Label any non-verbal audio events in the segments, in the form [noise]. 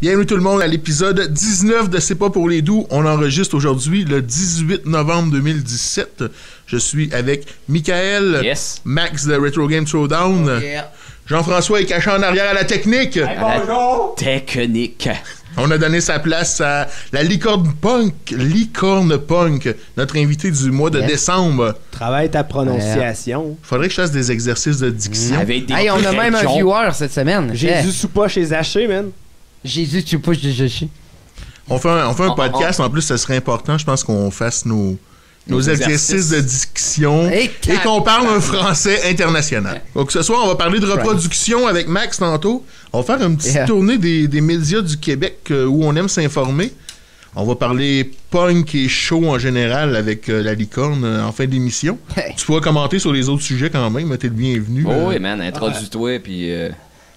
Bienvenue tout le monde à l'épisode 19 de C'est pas pour les doux. On enregistre aujourd'hui le 18 novembre 2017. Je suis avec Michael, Yes. Max de Retro Game Throwdown, Jean-François est caché en arrière à la technique. Technique. On a donné sa place à la licorne punk, licorne punk, notre invité du mois de Yes. décembre. Travaille ta prononciation. Faudrait que je fasse des exercices de diction. Avec des Hey, on a même un viewer cette semaine. Jésus Soupa chez Zaché, man. Jésus, tu pousses de Jésus. On fait un, on fait un On- podcast, en plus, ça serait important, je pense qu'on fasse nos, nos, Nos exercices. exercices. de diction Et et qu'on parle un français international. Donc ce soir, on va parler de reproduction avec Max tantôt. On va faire une petite Yeah. tournée des, des médias du Québec euh, où on aime s'informer. On va parler punk et show en général avec euh, la licorne euh, en fin d'émission. Hey. Tu pourras commenter sur les autres sujets quand même, t'es le bienvenu. Oh euh, oui, man, introduis-toi, puis... euh,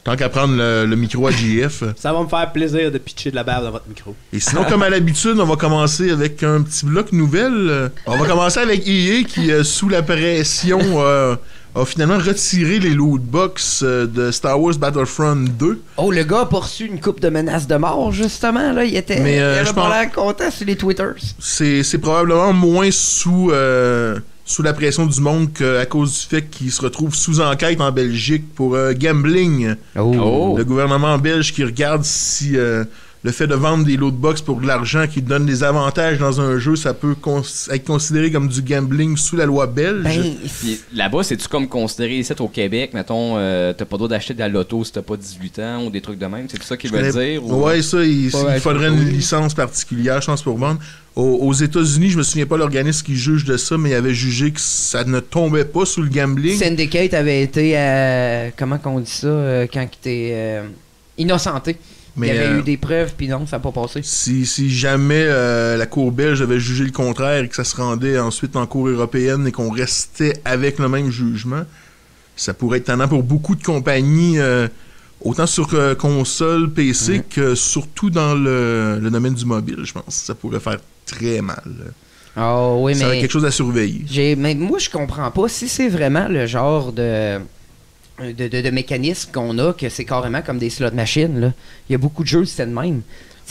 Tant qu'à prendre le, le micro à JF. [laughs] Ça va me faire plaisir de pitcher de la barbe dans votre micro. Et sinon, comme à l'habitude, on va commencer avec un petit bloc nouvelle. On va commencer avec EA qui, euh, sous la pression, euh, a finalement retiré les lootbox euh, de Star Wars Battlefront 2. Oh, le gars a poursu une coupe de menaces de mort, justement. Là. Il était Mais, euh, il je pas pense- l'air content sur les Twitters. C'est probablement moins sous, euh, sous la pression du monde qu'à cause du fait qu'il se retrouve sous enquête en Belgique pour euh, gambling. Oh. Le gouvernement belge qui regarde si le fait de vendre des lootbox pour de l'argent qui donne des avantages dans un jeu, ça peut cons- être considéré comme du gambling sous la loi belge. Ben, là-bas, c'est-tu comme considéré ici au Québec, mettons, euh, t'as pas le droit d'acheter de la loto si t'as pas 18 ans ou des trucs de même? C'est tout ça qu'ils veulent connais- dire? ou- Ouais, ça, il, faudrait une licence particulière, je pense, pour vendre. Aux, aux États-Unis, je me souviens pas l'organisme qui juge de ça, mais il avait jugé que ça ne tombait pas sous le gambling. Syndicate avait été, euh, comment qu'on dit ça, euh, quand il était euh, innocenté. Mais il y avait euh, eu des preuves, puis non, ça n'a pas passé. si, si jamais euh, la Cour belge avait jugé le contraire et que ça se rendait ensuite en Cour européenne et qu'on restait avec le même jugement, ça pourrait être tendant pour beaucoup de compagnies, euh, autant sur euh, console, PC, que surtout dans le, le domaine du mobile, je pense. Ça pourrait faire très mal. Oh, oui, ça mais. quelque chose à surveiller. Mais moi, je comprends pas si c'est vraiment le genre de, de, de, de mécanisme qu'on a, que c'est carrément comme des slot machines. Là. Il y a beaucoup de jeux, c'était de même.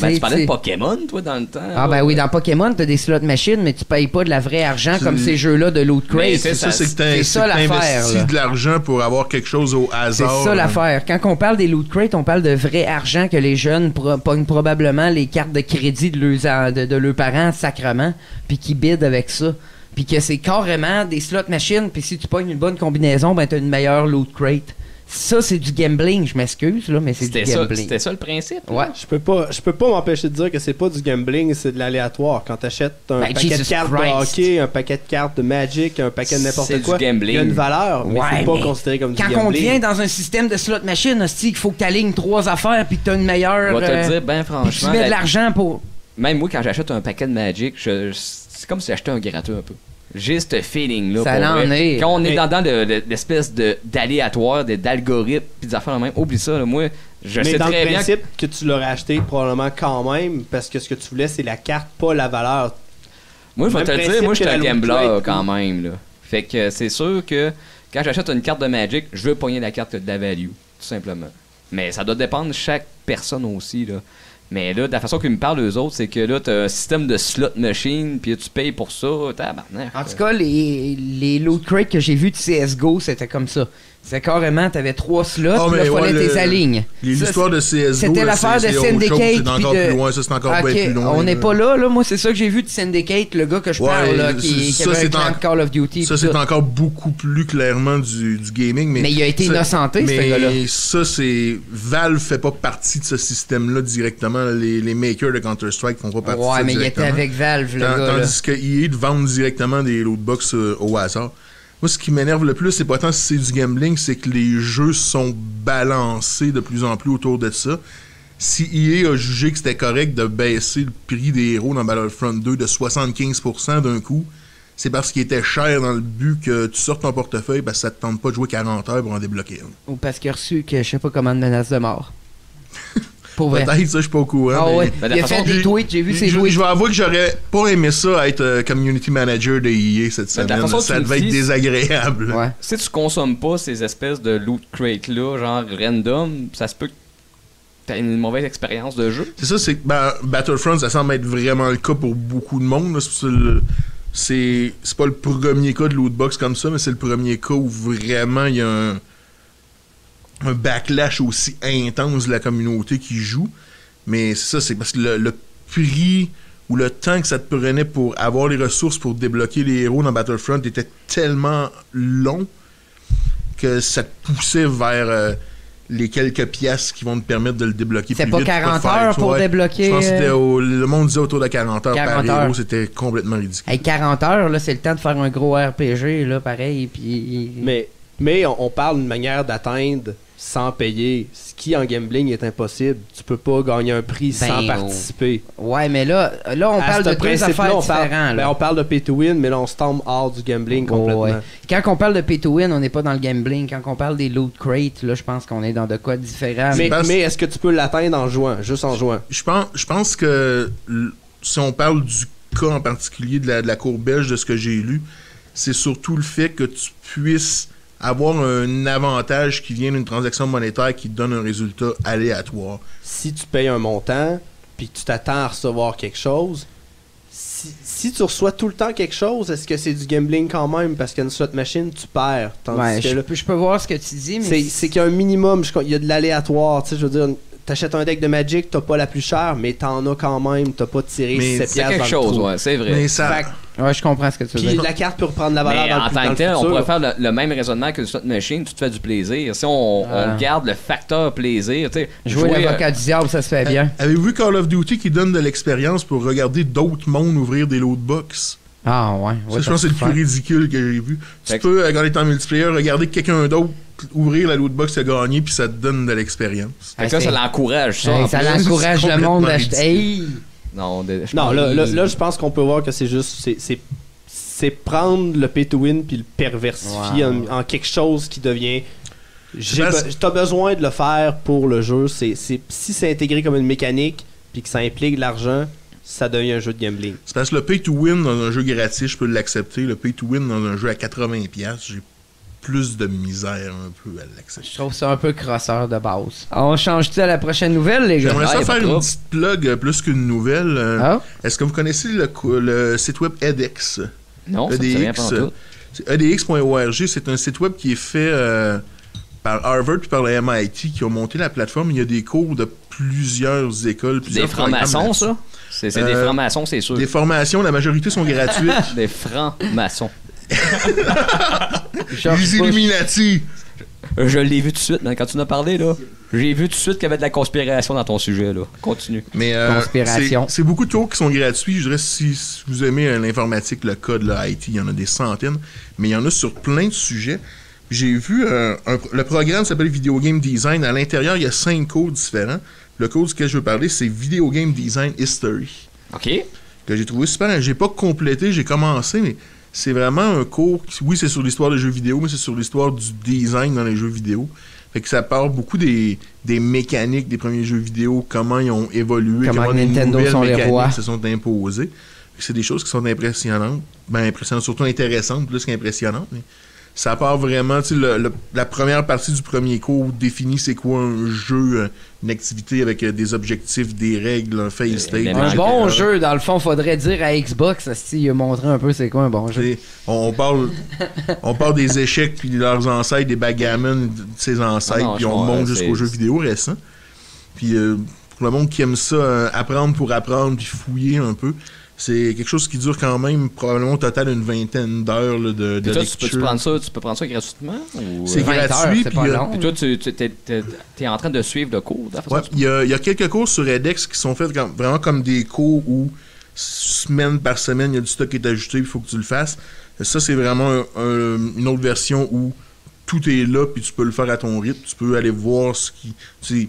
Ben, tu parlais de Pokémon, toi, dans le temps? Ah, là? ben oui, dans Pokémon, t'as des slot machines, mais tu payes pas de la vraie argent comme ces jeux-là de Loot Crate. c'est C'est ça, c'est que c'est c'est t'investis de l'argent pour avoir quelque chose au C'est hasard. ça l'affaire. Quand on parle des loot crates, on parle de vrai argent que les jeunes pro- pognent probablement les cartes de crédit de leurs, de, de leurs parents sacrement, puis qui bident avec ça. Puis que c'est carrément des slot machines, puis si tu pognes une bonne combinaison, ben t'as une meilleure loot crate. Ça, c'est du gambling, je m'excuse, là, mais c'est du gambling. c'était ça le principe? Ouais. Je peux pas, je peux pas m'empêcher de dire que c'est pas du gambling, c'est de l'aléatoire. Quand t'achètes un Ben, paquet Jesus de cartes Christ. de hockey, un paquet de cartes de Magic, un paquet de n'importe quoi, il y a une valeur, mais Ouais, c'est pas mais considéré comme Quand du on gambling. vient dans un système de slot machine, hostie, il faut que tu alignes trois affaires, puis que t'as une meilleure. Je vais te euh, le dire, ben puis tu franchement, mets de la- l'argent pour. même moi, quand j'achète un paquet de Magic, je- c'est comme si j'achetais un gratuit un peu. J'ai ce feeling-là. Ça l'en est. Quand on est Mais- dans, dans le- le- l'espèce de, d'aléatoire, de- d'algorithme, puis des affaires même, oublie ça, là, moi, je mais sais dans très le bien principe que tu l'aurais acheté probablement quand même, parce que ce que tu voulais, c'est la carte, pas la valeur. Moi, je vais te le principe dire, moi, je suis que un gambler quand même. Là. Fait que c'est sûr que quand j'achète une carte de Magic, je veux pogner la carte de la value, tout simplement. Mais ça doit dépendre de chaque personne aussi. Là. Mais là, de la façon qu'ils me parlent, eux autres, c'est que là, t'as un système de slot machine, puis tu payes pour ça, tabarnak. En tout cas, les, les loot crates que j'ai vus de CSGO, c'était comme ça. C'était carrément, t'avais trois slots, Ah, là, mais fallait ouais, tes alignes. L'histoire de CSGO, C'était l'affaire c'est- de c'est Syndicate. C'est encore de- plus loin, ça c'est encore Ok, bien plus loin. On n'est pas là, là. Moi, c'est ça que j'ai vu de Syndicate, le gars que je Ouais, parle, là, qui, qui ça, avait un c'est clan en- de Call of Duty. Ça, c'est encore beaucoup plus clairement du, du gaming. Mais, Mais il a été ça- innocenté, ce mais gars-là. ça, c'est. Valve fait pas partie de ce système-là directement. Les, les makers de Counter-Strike font pas partie de ça Ouais, mais il était avec Valve, le gars. là. Tandis que EA de vendre directement des lootbox euh, au hasard. Moi, ce qui m'énerve le plus, c'est pas tant si c'est du gambling, c'est que les jeux sont balancés de plus en plus autour de ça. Si EA a jugé que c'était correct de baisser le prix des héros dans Battlefront 2 de 75% d'un coup, c'est parce qu'il était cher dans le but que tu sortes ton portefeuille parce que ça te tente pas de jouer 40 heures pour en débloquer un. Ou parce qu'il a reçu que je sais pas comment de menace de mort. [laughs] Pour vrai. Peut-être, ça, je suis pas au courant. Ah mais- ouais. Ben, il a fait des tweets, j'ai vu ses je, tweets. je vais avouer que j'aurais pas aimé ça être euh, community manager de EA cette Ben, semaine. façon Ça devait être désagréable. Ouais. Si tu consommes pas ces espèces de loot crate là, genre random, ça se peut que t'as une mauvaise expérience de jeu. C'est ça, c'est que ben, Battlefront, ça semble être vraiment le cas pour beaucoup de monde. c'est pas le premier cas de lootbox comme ça, mais c'est le premier cas où vraiment il y a un, un backlash aussi intense de la communauté qui joue. Mais c'est ça, c'est parce que le, le prix ou le temps que ça te prenait pour avoir les ressources pour débloquer les héros dans Battlefront était tellement long que ça te poussait vers euh, les quelques pièces qui vont te permettre de le débloquer C'est pas vite, 40 te faire- heures pour Ouais. débloquer, Je pense que euh, au- le monde disait autour de 40 heures 40 par heures. héros, c'était complètement ridicule. Hey, 40 heures, là, c'est le temps de faire un gros RPG, là, pareil. Puis... Mais, mais on, on parle d'une manière d'atteindre sans payer, ce qui en gambling est impossible. Tu peux pas gagner un prix Ben, sans on- participer. Ouais, mais là, là on À parle de deux affaires on parle- différentes. ben, là. on parle de pay to win, mais là on se tombe hors du gambling complètement. Ouais. Quand on parle de pay to win, on n'est pas dans le gambling. Quand on parle des loot crates, là, je pense qu'on est dans de quoi différent. Mais, est-ce que tu peux l'atteindre en jouant, juste en jouant? Je pense, je pense que si on parle du cas en particulier de la, de la cour belge, de ce que j'ai lu, c'est surtout le fait que tu puisses avoir un avantage qui vient d'une transaction monétaire qui te donne un résultat aléatoire. Si tu payes un montant, puis que tu t'attends à recevoir quelque chose, si, si tu reçois tout le temps quelque chose, est-ce que c'est du gambling quand même? Parce qu'une slot machine, tu perds. Tandis Ouais, que je, là, peux- je peux voir ce que tu dis, mais c'est c'est qu'il y a un minimum, je- il y a de l'aléatoire. Tu sais, je veux dire, t'achètes un deck de Magic, t'as pas la plus chère, mais t'en as quand même, t'as pas tiré Mais 7 C'est quelque chose, ouais, c'est vrai. Mais ça, ouais, je comprends ce que tu veux Puis dire. la carte peut reprendre la valeur Mais dans en le, tant dans que le tel, on pourrait faire le, le même raisonnement que le slot machine, tu te fais du plaisir. Si on, Ah. on garde le facteur plaisir, tu sais, Jouer jouer, l'avocat euh, du diable, ça se fait bien. avez-vous vu Call of Duty qui donne de l'expérience pour regarder d'autres mondes ouvrir des lootbox? Ah ouais. Ça, ouais, je pense que c'est le ça plus ridicule que j'ai vu. Tu Fait peux, euh, quand t'es en multiplayer, regarder quelqu'un d'autre ouvrir la lootbox a gagné, puis ça te donne de l'expérience. fait que ça, Ah, l'encourage, ça. En ça l'encourage le monde d'acheter. Hey! Non, de- je Non, là, là, là, je pense qu'on peut voir que c'est juste. c'est- prendre le pay to win puis le perversifier Wow. en, en quelque chose qui devient. Parce- be- T'as besoin de le faire pour le jeu. C'est- si c'est intégré comme une mécanique puis que ça implique de l'argent, ça devient un jeu de gambling. C'est parce que le pay to win dans un jeu gratuit, je peux l'accepter. Le pay to win dans un jeu à 80$, j'ai plus de misère un peu à l'accepter. Je trouve ça un peu crosseur de base. On change-tu à la prochaine nouvelle, les gars? J'aimerais ça faire une petite plug euh, plus qu'une nouvelle. Euh, Ah? Est-ce que vous connaissez le, site web edX? Non, ça EDX, pas en tout. C'est edx.org, c'est un site web qui est fait euh, par Harvard puis par le MIT qui ont monté la plateforme. Il y a des cours de plusieurs écoles. Des plusieurs programmes francs-maçons, ça? C'est des Euh, francs-maçons, c'est sûr. Des formations, la majorité sont [laughs] gratuites. Des francs-maçons. [laughs] Les. Illuminati! Je l'ai vu tout de suite, quand tu en as parlé, là. J'ai vu tout de suite qu'il y avait de la conspiration dans ton sujet, là. Continue. Mais euh, Conspiration. c'est- beaucoup de cours qui sont gratuits. Je dirais si, si vous aimez euh, l'informatique, le code, le IT, il y en a des centaines. Mais il y en a sur plein de sujets. J'ai vu euh, un- le programme s'appelle Video Game Design. À l'intérieur, il y a cinq cours différents. Le cours duquel je veux parler, c'est Video Game Design History. OK? Que j'ai trouvé super. J'ai pas complété, j'ai commencé, mais c'est vraiment un cours. qui- oui, c'est sur l'histoire des jeux vidéo, mais c'est sur l'histoire du design dans les jeux vidéo. Fait que ça parle beaucoup des, des mécaniques des premiers jeux vidéo, comment ils ont évolué, Comment des Nintendo nouvelles sont les mécaniques rois. se sont imposées. C'est des choses qui sont impressionnantes. Ben, impressionnantes, surtout intéressantes plus qu'impressionnantes. Mais ça part vraiment, tu sais, le- le- la première partie du premier cours définit c'est quoi un jeu, euh, une activité avec euh, des objectifs, des règles, un fail state. éléments Un bon euh, jeu, dans le fond, faudrait dire à Xbox, il a montré un peu c'est quoi un bon jeu. On parle, on parle des échecs puis de leurs ancêtres, des backgammon de ses ancêtres, Ah non, puis on monte jusqu'aux jeux vidéo récents. Puis euh, pour le monde qui aime ça, euh, apprendre pour apprendre puis fouiller un peu, c'est quelque chose qui dure quand même probablement au total une vingtaine d'heures de, de Et toi, tu peux, prendre ça, tu peux prendre ça gratuitement? C'est euh, 20 heures, gratuit, c'est pas a- long. Puis toi, tu, t'es en train de suivre le cours, Ouais, il y a, il y a quelques cours sur edX qui sont faits comme- vraiment comme des cours où semaine par semaine, il y a du stock qui est ajouté, il faut que tu le fasses. Ça, c'est vraiment un- un- une autre version où tout est là, puis tu peux le faire à ton rythme. Tu peux aller voir ce qui. tu sais,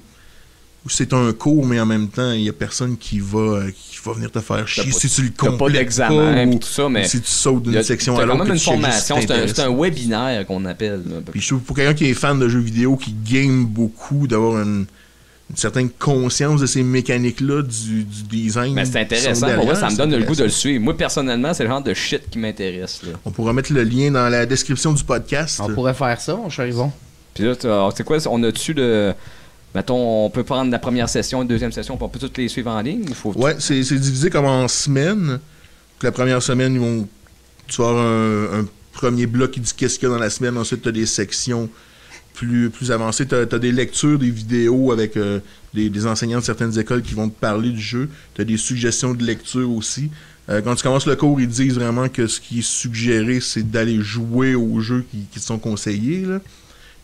c'est un cours, mais en même temps, il n'y a personne qui va, euh, qui va venir te faire chier si tu le T'as pas complètes d'examen et tout ça, mais. si tu sautes d'une section à quand l'autre. même une puis tu checkes juste formation, c'est un, c'est webinaire qu'on appelle. là. Puis je trouve pour quelqu'un qui est fan de jeux vidéo, qui game beaucoup, d'avoir une, une certaine conscience de ces mécaniques-là du, du design. Mais c'est intéressant, pour moi, ça me c'est donne le goût de le suivre. Moi, personnellement, c'est le genre de shit qui m'intéresse. On pourra mettre le lien dans la description du podcast. On pourrait faire ça, mon cherivon. Puis là, c'est quoi, on a-tu le, On peut prendre la première session, une deuxième session, on peut toutes les suivre en ligne. Ouais, c'est divisé comme en semaines. La première semaine, ils vont. Tu vas un, premier bloc qui dit qu'est-ce qu'il y a dans la semaine. Ensuite, tu as des sections plus, plus avancées. Tu as, des lectures, des vidéos avec euh, des, enseignants de certaines écoles qui vont te parler du jeu. Tu as des suggestions de lecture aussi. Euh, quand tu commences le cours, ils disent vraiment que ce qui est suggéré, c'est d'aller jouer aux jeux qui, qui te sont conseillés. là.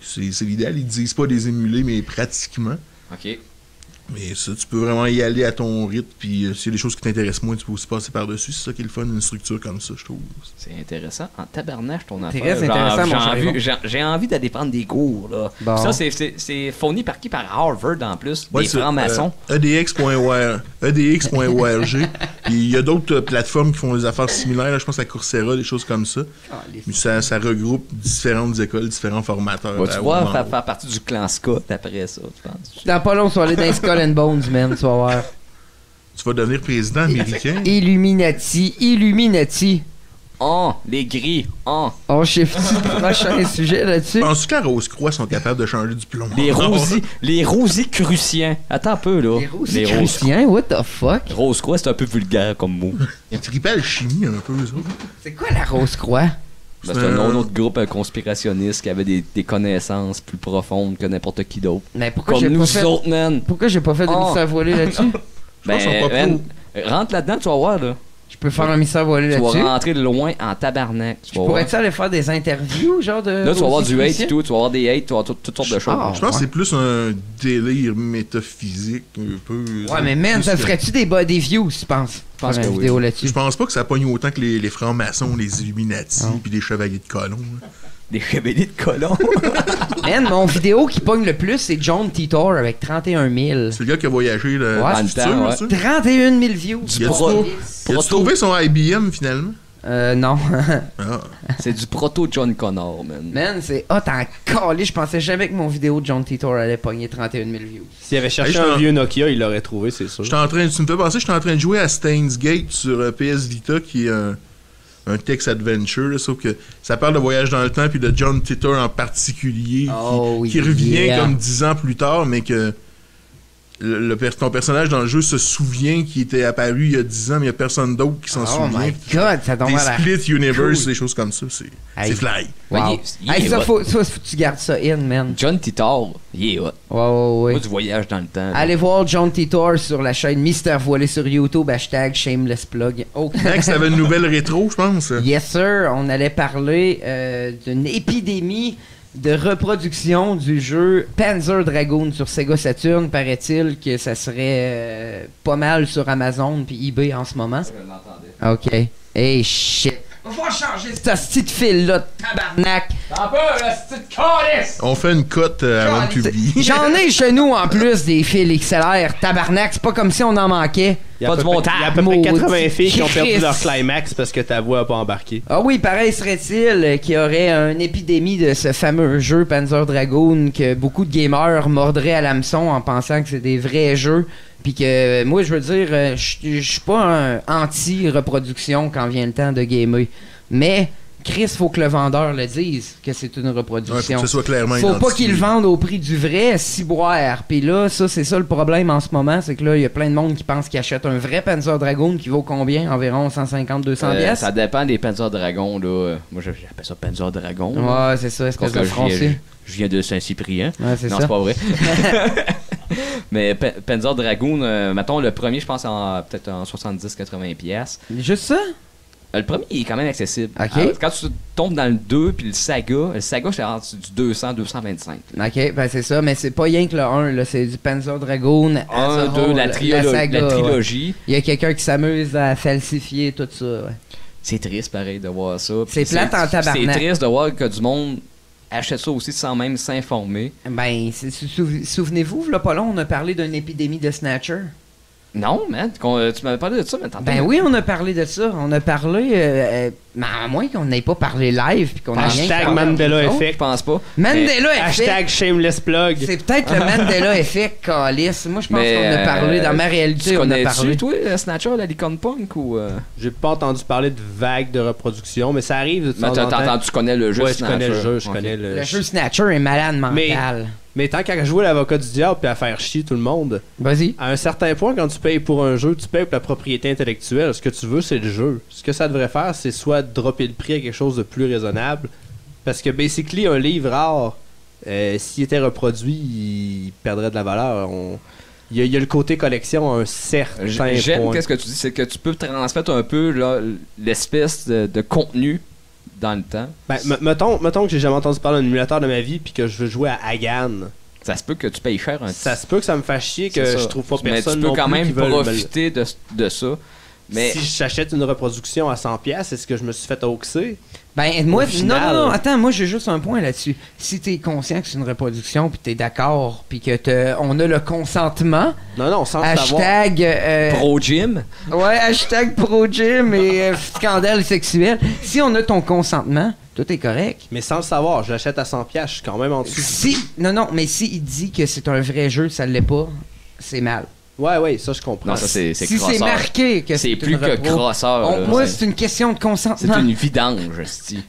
C'est l'idéal. Ils disent pas des émuler, mais pratiquement. Mais ça, tu peux vraiment y aller à ton rythme, puis euh, s'il y a des choses qui t'intéressent moins, tu peux aussi passer par-dessus. C'est ça qui est le fun, une structure comme ça, je trouve. C'est intéressant. En tabarnache, ton Très affaire. Genre, intéressant, j'ai mon envie-. J'ai j'ai envie d'aller prendre des cours, là. Bon. Ça, c'est- c'est c'est fourni par qui? Par Harvard, en plus. Ouais, des c'est, francs-maçons. euh, EDX.org. EDX.org. [laughs] Puis il y a d'autres euh, plateformes qui font des affaires similaires. là, je pense à Coursera, des choses comme ça. Puis ça, ça regroupe différentes écoles, différents formateurs. À- voir au faire, faire partie du clan Scott après ça, tu penses? Dans pas long, tu vas aller dans Skull and Bones, man, tu vas voir. Tu vas devenir président américain? [laughs] Illuminati, Illuminati. Oh, les gris. Oh, On shift prochain [laughs] sujet là-dessus. Penses-tu que la Rose-Croix sont capables de changer du plomb? les Rosi, les Rosicruciens. Attends un peu, là. Les Rosicruciens, what the fuck? Rose-Croix, c'est un peu vulgaire comme mot. [laughs] Trippent à la chimie un peu, autres. C'est quoi la Rose-Croix? Ben, c'est un Euh. autre groupe conspirationniste qui avait des, des connaissances plus profondes que n'importe qui d'autre. Mais pourquoi Comme j'ai nous pas fait... autres, man. Pourquoi j'ai pas fait de Oh. là-dessus? [laughs] Je pense qu'ils sont pas man, rentre là-dedans, tu vas voir, là. Je peux faire un mystère voilé Tu vas là-dessus? rentrer loin en tabarnak. Tu vas voir. Pourrais-tu aller faire des interviews, genre de... Là, tu vas avoir du hate et tout, tu vas avoir des hates, tu vas avoir tout- toutes sortes de choses. Ah. Je pense que c'est plus un délire métaphysique, un peu. Ouais, mais man, ça que- ferait-tu des, des views, je pense? Je pense Faire que une oui. vidéo là-dessus. Je pense pas que ça pogne autant que les, les francs-maçons, les Illuminati, puis les chevaliers de colons. là. Des chevaliers de colons. [laughs] Man, mon vidéo qui pogne le plus, c'est John Titor avec 31 000. C'est le gars qui a voyagé le, Ouais. dans le futur, temps, là, ouais. ça. 31 000 views. Il a, pro- trouvé, il a proto- trouvé son IBM finalement? Euh, non. [laughs] Ah. C'est du proto John Connor, man. Man, c'est hot en calé. Je pensais jamais que mon vidéo de John Titor allait pogner 31 000 views. S'il avait cherché Hey, un vieux Nokia, il l'aurait trouvé, c'est sûr. J'étais en train, tu me fais penser, j'étais en train de jouer à Steins Gate sur euh, PS Vita, qui est un, un text adventure, là, sauf que ça parle de voyage dans le temps, puis de John Titor en particulier, qui- Oh, qui, revient yeah. comme dix ans plus tard, mais que le, le per- ton personnage dans le jeu se souvient qu'il était apparu il y a 10 ans, mais il n'y a personne d'autre qui s'en Oh souvient. my god, ça tombe Des à la... split universe, cool. des choses comme ça, c'est Hey. c'est fly. Ouais, Wow. il est- il est Hey, ça, hot. faut, ça, faut que tu gardes ça in, man. John Titor, il est hot. Ouais, ouais, ouais. Moi, du voyage dans le temps. là. Allez voir John Titor sur la chaîne Mystère Voilé sur YouTube, hashtag shameless plug. Oh. Next, t'avais une nouvelle rétro, je pense. Yes sir, on allait parler euh, d'une épidémie de reproduction du jeu Panzer Dragoon sur Sega Saturn. Paraît-il que ça serait euh, pas mal sur Amazon puis eBay en ce moment. Ok. Hey shit. On va changer cette petite fil là de tabarnak. On fait une cote euh, avant de publier. J'en ai chez nous en [laughs] plus des fils XLR. Tabarnak, c'est pas comme si on en manquait. Il y a Pas à peu du près- montage, Il y a à peu près maudit 80 filles qui ont perdu leur climax parce que ta voix a pas embarqué. Ah oui, pareil serait-il qu'il y aurait une épidémie de ce fameux jeu Panzer Dragoon que beaucoup de gamers mordraient à l'hameçon en pensant que c'est des vrais jeux. Puis que moi, je veux dire, euh, je je suis pas un anti-reproduction quand vient le temps de gamer. Mais Chris, faut que le vendeur le dise que c'est une Ouais, faut reproduction. que ce soit clairement Faut pas identifié. qu'ils le vendent au prix du vrai, ciboire. Puis là, ça, c'est ça le problème en ce moment, c'est que là, il y a plein de monde qui pense qu'ils achètent un vrai Panzer Dragoon qui vaut combien? Environ 150-200 Euh, pièces. ça dépend des Panzer Dragon, là. Moi, j'appelle ça Panzer Dragon. Ouais, c'est ça, espèce de que je viens, français. je viens de Saint-Cyprien. Ouais, c'est Non, ça. c'est pas vrai. [laughs] [laughs] Mais Panzer Dragoon, euh, mettons, le premier, je pense, en peut-être en 70-80$. pièces. Juste ça? Le premier, il est quand même accessible. Ok. Alors, quand tu tombes dans le 2 puis le Saga, le Saga, c'est du 200-225. Ok, ben c'est ça, mais c'est pas rien que le 1, là, c'est du Panzer Dragoon. as a 1, 2, whole, la, saga, la ouais. trilogie. Il y a quelqu'un qui s'amuse à falsifier tout ça. ouais. C'est triste, pareil, de voir ça. C'est plate en tabarnak. C'est triste de voir que du monde achète ça aussi sans même s'informer. Ben, sou- souvenez-vous, là, pas long, on a parlé d'une épidémie de Snatcher. Non, man, euh, tu m'avais parlé de ça, mais. Ben oui, on a parlé de ça. On a parlé, euh, euh, mais à moins qu'on n'ait pas parlé live puis qu'on rien Hashtag Mandela nous Je Effect. pense pas. Mandela Effect. Hashtag shameless plug. C'est peut-être le Mandela Effect, [laughs] Calis. Moi, je pense qu'on a parlé. Dans ma réalité, Tu on a parlé. toi, le Snatcher, la Licorne Punk ou. euh? J'ai pas entendu parler de vagues de reproduction, mais ça arrive de temps en tu connais le jeu Ouais, je Snatcher. connais le jeu, je connais le. Le jeu Snatcher est malade mental. Mais tant qu'à jouer l'avocat du diable puis à faire chier tout le monde, Vas-y. à un certain point, quand tu payes pour un jeu, tu payes pour la propriété intellectuelle. Ce que tu veux, c'est le jeu. Ce que ça devrait faire, c'est soit dropper le prix à quelque chose de plus raisonnable. Parce que, basically, un livre rare, euh, s'il était reproduit, il perdrait de la valeur. On- Il y, a, il y a le côté collection à un certain J'aime point. qu'est-ce que tu dis, c'est que tu peux transmettre un peu là, l'espèce de, de contenu dans le temps. Ben, mettons, mettons que j'ai jamais entendu parler d'un émulateur de ma vie puis que je veux jouer à Hagan. Ça se peut que tu payes cher un Ça se peut que ça me fasse chier que je trouve pas Mais personne tu peux non quand même me profiter de, de ça. Mais Si j'achète une reproduction à 100$, est-ce que je me suis fait hoaxer? Ben, moi, non, non, non, attends, moi, j'ai juste un point là-dessus. Si t'es conscient que c'est une reproduction, puis t'es d'accord, puis que on a le consentement, Non, non, sans le savoir. hashtag... euh, Pro Gym, Ouais, hashtag pro-gym et euh, [laughs] scandale sexuel. Si on a ton consentement, tout est correct. Mais sans le savoir, je l'achète à 100$, je suis quand même en dessous. Si, non, non, mais si il dit que c'est un vrai jeu, ça l'est pas, c'est mal. Ouais, ouais, ça je comprends. non, ça c'est c'est Si c'est crosseur. marqué que c'est C'est plus que repro, crosseur. on- là. moi, C'est- une question de c'est consentement. une vidange, sti.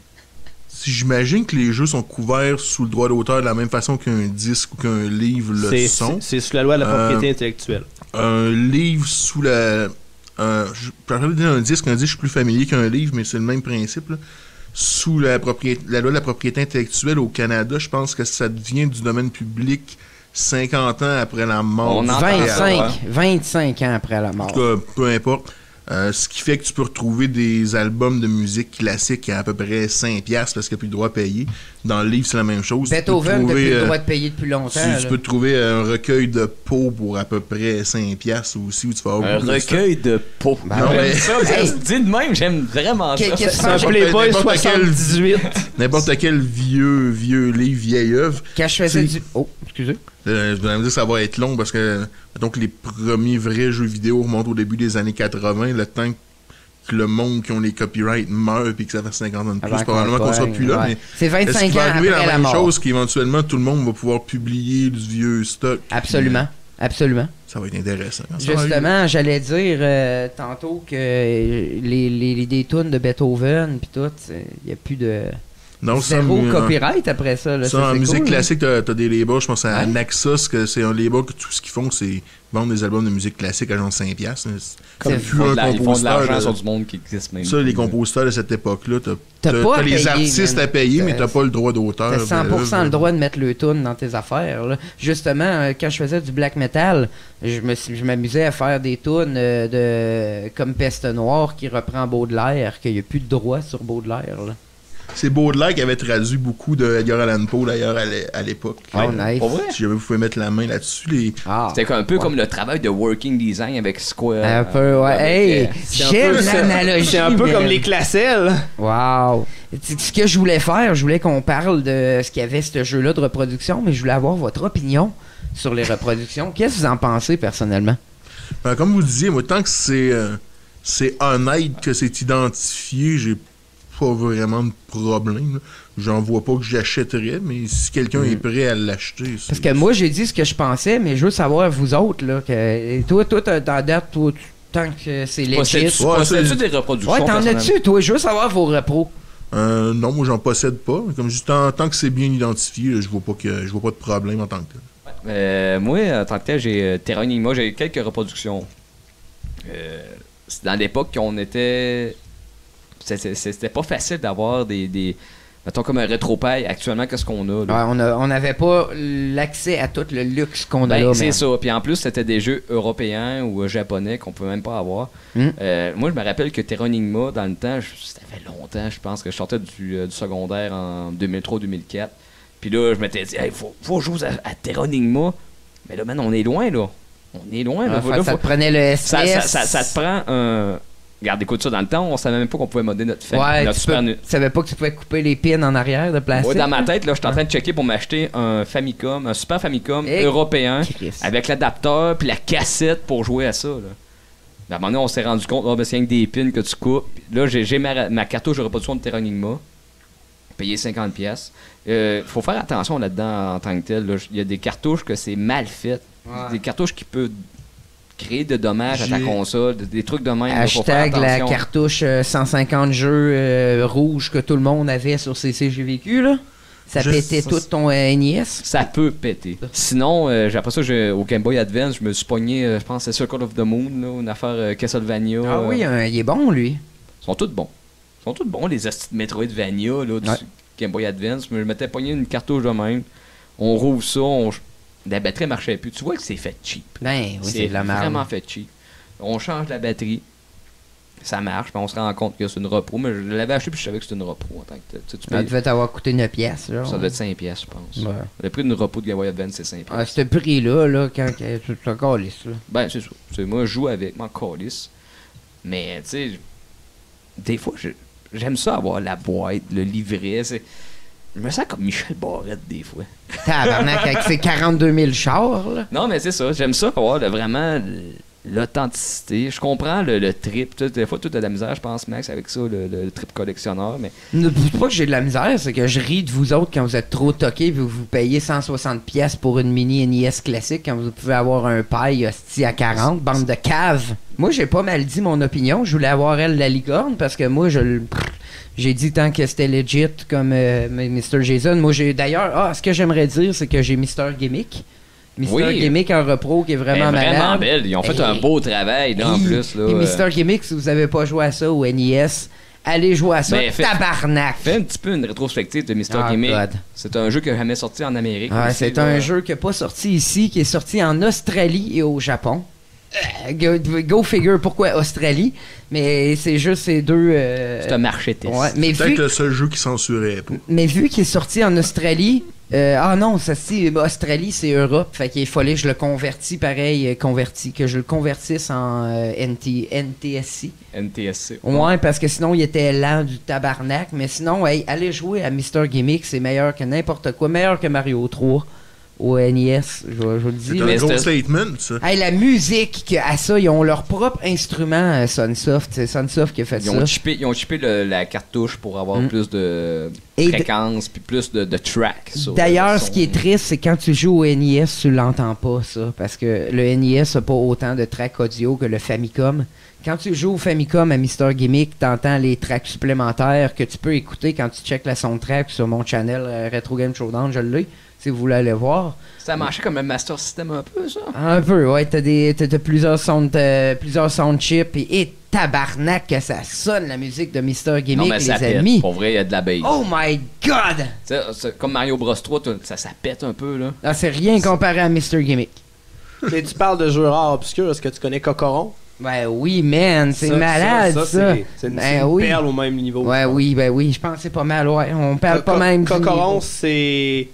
Si j'imagine que les jeux sont couverts sous le droit d'auteur de la même façon qu'un disque ou qu'un livre le C'est- sont, C'est c'est sous la loi de la Euh, propriété intellectuelle. un livre sous la. Un, je pourrais dire un disque, un disque, je suis plus familier qu'un livre, mais c'est le même principe. là. Sous la, propriété, la loi de la propriété intellectuelle au Canada, je pense que ça devient du domaine public 50 ans après la mort. On du entend créateur. ça, 25, hein? 25 ans après la En mort. tout cas, peu importe. Euh, ce qui fait que tu peux retrouver des albums de musique classique à à peu près 5$ piastres parce qu'il n'y a plus de droit à payer. Dans le livre, c'est la même chose. Tu peux Beethoven, t'as trouver, plus le euh, droit de payer depuis longtemps. tu, tu peux trouver un recueil de pots pour à peu près 5$ piastres aussi où tu vas avoir Un de recueil de peau. Ben Non, J'aime mais- ça, Hey. Dis de même, j'aime vraiment Que- ça. C'est un Playboy n'importe quel- 78. N'importe quel vieux, vieux livre, vieille œuvre. Quand je faisais du. Oh, excusez. Euh, je vais me dire que ça va être long parce que donc les premiers vrais jeux vidéo remontent au début des années 80, le temps que le monde qui ont les copyrights meurt puis que ça fait 50 ans de plus, probablement qu'on pogne, plus là, ouais. mais C'est est-ce 25 qu'il va ans arriver après la la même mort. chose qu'éventuellement tout le monde va pouvoir publier du vieux stock. Absolument. Absolument. Ça va être intéressant. Justement, j'allais dire euh, tantôt que euh, les, les, les des tunes de Beethoven puis tout, il n'y a plus de Non, ça, zéro euh, copyright après ça. Là, Ça, Ça, en musique cool, hein. classique, t'as as des labels, je pense à Ouais. Naxos, que c'est un label que tout ce qu'ils font, c'est vendre des albums de musique classique à genre 5$. piastres. Comme Ils Plus font un la- ils font de compositeur l'argent de- sur du monde qui existe même. Ça, les compositeurs de cette époque-là, t'as les payer, artistes à payer, mais T'as- pas le droit d'auteur. T'as de 100% l'œuvre. le droit de mettre le tune dans tes affaires. là. Justement, euh, quand je faisais du black metal, je me je m'amusais à faire des tunes euh, de comme Peste Noire qui reprend Baudelaire, qu'il n'y a plus de droit sur Baudelaire. Là. C'est Baudelaire qui avait traduit beaucoup de Edgar Allan Poe, d'ailleurs, à l'é- à l'époque. Oh, nice. Pour vrai? Si jamais vous pouvez mettre la main là-dessus, les... Ah. C'était un peu comme le travail de working design avec Square. Un peu, ouais. avec, Hey, euh, C'est un j'aime l'analogie. C'est un peu mais- comme les classelles. Wow. C'est- Ce que je voulais faire, je voulais qu'on parle de ce qu'il y avait ce jeu-là de reproduction, mais je voulais avoir votre opinion sur les reproductions. Qu'est-ce que vous en pensez personnellement? Ben, comme vous disiez, moi, tant que c'est euh, c'est honnête, que c'est identifié, j'ai pas vraiment de problème. J'en vois pas que j'achèterais, mais si quelqu'un est prêt à l'acheter... Parce que moi, j'ai dit ce que je pensais, mais je veux savoir, vous autres, là, que et toi, toi, la date, toi, tu- tant que c'est Ouais, possèdes-tu c'est- des reproductions? Ouais, t'en as-tu, toi? Je veux savoir vos repros. Euh, non, moi, j'en possède pas. Comme je dis, tant, tant que c'est bien identifié, là, je vois pas que je vois pas de problème en tant que tel. Euh, moi, en tant que tel, j'ai euh, Terra Enigma, j'ai quelques reproductions. Euh, c'est dans l'époque qu'on était. C'était pas facile d'avoir des, des. Mettons comme un rétropay actuellement, qu'est-ce qu'on a? là? Ouais, on a- on n'avait pas l'accès à tout le luxe qu'on a Ben, là. c'est ça. Puis en plus, c'était des jeux européens ou euh, japonais qu'on peut même pas avoir. Mm. Euh, moi, je me rappelle que Terra Enigma, dans le temps, je- ça fait longtemps, je pense que je sortais du, euh, du secondaire en 2003-2004. Puis là, je m'étais dit, il faut, faut jouer à, à Terra Enigma. Mais là, man, on est loin, là. On est loin, là. Ah, là, ça faut- te prenait le ça, SPS. ça, ça- ça te prend un. Regarde, écoute ça, dans le temps, on savait même pas qu'on pouvait modder notre, fa- Ouais, notre tu, Super peux- Nu- tu savais pas que tu pouvais couper les pins en arrière de plastique. Moi, dans ma tête, là, je suis en train de checker pour m'acheter un Famicom, un Super Famicom Hey, européen. Avec l'adapteur puis la cassette pour jouer à ça. Là. Ben, à un moment donné, on s'est rendu compte, oh, ben, c'est rien que des pins que tu coupes. Là, j'ai, j'ai ma, ma cartouche de reproduction de Terra Enigma. Payé 50$. pièces. Euh, faut faire attention là-dedans en tant que tel. là. Il y a des cartouches que c'est mal fait. Ouais. Des cartouches qui peuvent créer de dommages à ta console, des, des trucs de même. là, Hashtag la cartouche euh, 150 jeux euh, rouges que tout le monde avait sur ses CGVQ, là. Ça pétait ça, tout ton euh, NES. Ça peut péter. Sinon, euh, j'ai- après ça, j'ai- au Game Boy Advance, je me suis pogné, euh, je pense, c'est Circle of the Moon, là, une affaire euh, Castlevania. Ah euh, oui, il est bon, lui. Ils sont tous bons. Ils sont tous bons, les de Metroidvania là, du Ouais. Game Boy Advance. Mais je m'étais pogné une cartouche de même. On rouvre ça, on... la batterie marchait plus. Tu vois que c'est fait cheap. Ben oui, c'est vraiment fait cheap. On change la batterie. Ça marche, puis on se rend compte que c'est une repro. Mais je l'avais acheté puis je savais que c'était une repro en tant que. Tu sais, tu Ça devait t'avoir coûté une pièce, là. ça devait être 5 pièces, je pense. Ouais. Le prix d'une repro de Game Boy Advance, c'est 5 pièces. À ce prix-là, là, quand tu te calisses. Ben, c'est ça. Moi, je joue avec, mon calice. Mais, tu sais, des fois, j'aime ça avoir la boîte, le livret. c'est- Je me sens comme Michel Barrette, des fois. [laughs] Tabarnak, avec ses 42 000 chars, là. Non, mais c'est ça. J'aime ça avoir le- vraiment l'authenticité. Je comprends le, le trip. Tu sais, Des fois, tu as de la misère, je pense, Max, avec ça, le, le trip collectionneur. Mais Ne dites pas que j'ai de la misère, c'est que je ris de vous autres quand vous êtes trop toqués et vous vous payez 160 pièces pour une mini NES classique quand vous pouvez avoir un paille hostie à 40, bande de cave. Moi, j'ai pas mal dit mon opinion. Je voulais avoir elle la licorne parce que moi, je le- j'ai dit tant que c'était legit comme euh, Mr. Jason. Moi, j'ai d'ailleurs, ah, ce que j'aimerais dire, c'est que j'ai Mr. Gimmick. Mr. Oui. Gimmick en repro qui est vraiment malade. vraiment belle. Ils ont fait un beau travail, là, en plus. Là, Et euh, Mr. Gimmick, si vous avez pas joué à ça au NES, allez jouer à ça. Ben, fait- Tabarnak! Fais un petit peu une rétrospective de Mr. Ah, Gimmick. C'est un jeu qui n'a jamais sorti en Amérique. Ah, c'est un jeu qui n'est pas sorti ici, qui est sorti en Australie et au Japon. Euh, go, go figure pourquoi Australie, mais c'est juste ces deux. euh, C'est un marché test. ouais, mais, Peut-être vu, le seul jeu qui censurait pas. mais vu qu'il est sorti en Australie, euh, ah non, ça c'est Australie, c'est Europe, fait qu'il fallait que je le convertis pareil, euh, converti, que je le convertisse en euh, NT, NTSC. NTSC. Ouais, parce que sinon il était lent du tabarnak, mais sinon, hey, allez jouer à Mr. Gimmick, c'est meilleur que n'importe quoi, meilleur que Mario 3 au NES, je, je vous le dis. C'est un mais gros statement, ça. Hey, la musique que- à ça, ils ont leur propre instrument euh, Sunsoft. C'est Sunsoft qui a fait Ils ça. ont chippé, ils ont chippé le- la cartouche pour avoir Mm. plus de fréquences puis plus de, de tracks. D'ailleurs, le ce qui est triste, c'est quand tu joues au NES, tu l'entends pas, ça. Parce que le NES a pas autant de tracks audio que le Famicom. Quand tu joues au Famicom à Mr. Gimmick, t'entends les tracks supplémentaires que tu peux écouter quand tu checkes la soundtrack sur mon channel euh, Retro Game Showdown, je l'ai, si vous voulez aller voir. Ça marchait comme un Master System un peu, ça. Un peu, ouais, t'as des t'as, t'as plusieurs sound euh, plusieurs sound chips et, et tabarnak que ça sonne la musique de Mr. Gimmick, non, mais ça les pète. amis. Pour vrai, il y a de la bass. Oh my god! C'est comme Mario Bros 3, t'as- ça, ça pète un peu, là. Ah, c'est rien comparé à Mr. Gimmick. Mais tu parles de jeux rares obscurs, est-ce que tu connais Cocoron? Ben oui, man, c'est Ça, malade ça. c'est- C'est une, Ben c'est une oui. perle au même niveau. Ouais, oui, ben oui, je pense que c'est pas mal, ouais. On parle pas Co- même du Cocoron, niveau. c'est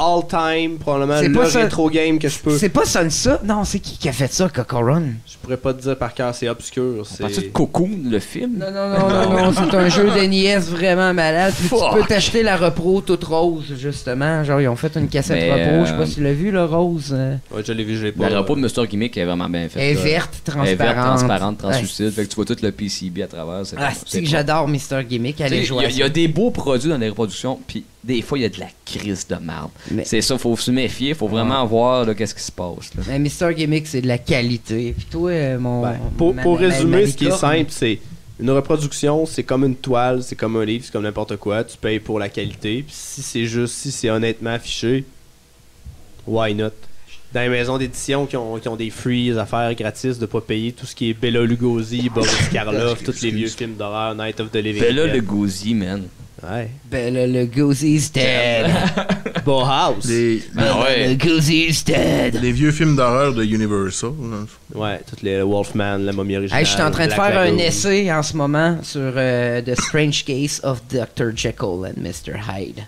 all-time, probablement C'est le pas ça- rétro game que je peux. C'est pas ça, ça? Non, c'est qui qui a fait ça, Cocoron? Je pourrais pas te dire par cœur, c'est obscur. On parle de C'est Cocoon, le film? Non, non, non, non, non, c'est un jeu de NES vraiment malade. Puis tu peux t'acheter la repro toute rose, justement. Genre, ils ont fait une cassette Mais, repro, je sais euh, pas si tu l'as vu, le rose. euh, Ouais, je l'ai vu, je l'ai pas. Le repos de Mr. Gimmick est vraiment bien fait. Elle est verte, Elle est transparente. verte, transparente, translucide. Ouais. Fait que tu vois tout le PCB à travers. C'est Ah, c'est c'est que j'adore Mr. Gimmick, allez jouer y, à a- il y a des beaux produits dans les reproductions, puis des fois, il y a de la crise de marde. Mais- C'est ça, faut se méfier, faut vraiment voir là, qu'est-ce qui se passe. là. Mais Mr. Gimmick, c'est de la qualité. Puis toi, euh, mon. Ben, pour ma- pour ma- ma- résumer, ma ce qui est simple, c'est une reproduction, c'est comme une toile, c'est comme un livre, c'est comme n'importe quoi. Tu payes pour la qualité. Puis si c'est juste, si c'est honnêtement affiché, why not? Dans les maisons d'édition qui ont, qui ont des free affaires gratis de pas payer tout ce qui est Bella Lugosi, Boris [laughs] Karloff, tous les vieux films d'horreur, Night of the Living Bella gosier, man. Ouais. Ben, le, le Goosy's dead. [laughs] Bauhaus. Les, Ah ouais. Le Goosy's dead. les vieux films d'horreur de Universal. Ouais, toutes les Wolfman, la momie originale. Hey, je suis en train de faire un essai en ce moment sur euh, The Strange Case of Dr. Jekyll and Mr. Hyde.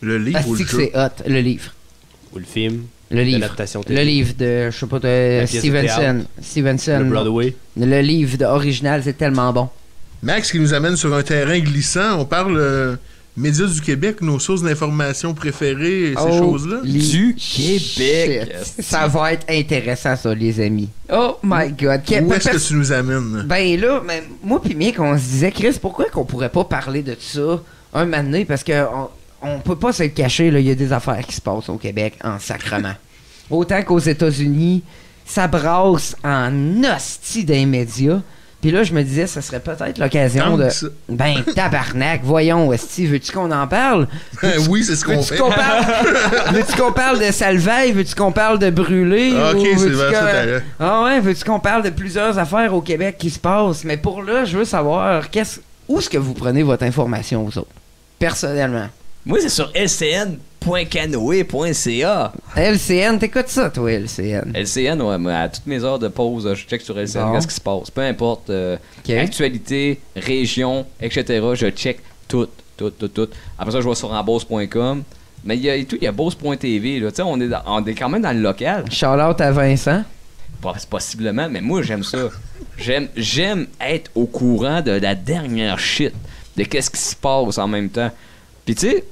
Le livre ou le que jeu? c'est hot, le livre. Ou le film. Le livre. L'adaptation Le livre de, je sais pas, de Stevenson. Stevenson. Le Broadway. Le livre de original, c'est tellement bon. Max qui nous amène sur un terrain glissant. On parle euh, médias du Québec, nos sources d'information préférées et ces Oh, choses-là. Du Québec. Shit. Ça va être intéressant, ça, les amis. Oh my god. Où est-ce que tu nous amènes? Ben là, ben, moi pis Mick, on se disait, Chris, pourquoi qu'on pourrait pas parler de ça un moment donné? Parce que on, on peut pas se le cacher, il y a des affaires qui se passent au Québec en sacrement. Autant qu'aux États-Unis, ça brasse en hostie des médias. Puis là, je me disais, ça serait peut-être l'occasion de. ça. [laughs] Ben, tabarnak, voyons, Esti, veux-tu qu'on en parle? oui, c'est ce qu'on Veux-tu fait. qu'on parle... [laughs] veux-tu qu'on parle de Salveille? Veux-tu qu'on parle de Brûlé? Ah, ok, Ou c'est ça que-. Ah ouais, veux-tu qu'on parle de plusieurs affaires au Québec qui se passent? Mais pour là, je veux savoir, qu'est-ce... où est-ce que vous prenez votre information, vous autres? Personnellement. Moi, c'est sur lcn.canoe.ca. LCN, t'écoutes ça, toi, LCN? LCN, ouais, moi, à toutes mes heures de pause, je check sur LCN qu'est-ce qui se passe? Peu importe, euh, actualité, région, etc. Je check tout, tout, tout, tout. Après ça, je vais sur embosse.com. Mais il y a et tout, il y a Beauce.tv, là. Tu sais, on est, dans- on est quand même dans le local. Shout-out à Vincent. Possiblement, mais moi, j'aime ça. J'aime, j'aime être au courant de la dernière shit, de qu'est-ce qui se passe en même temps. Puis tu sais,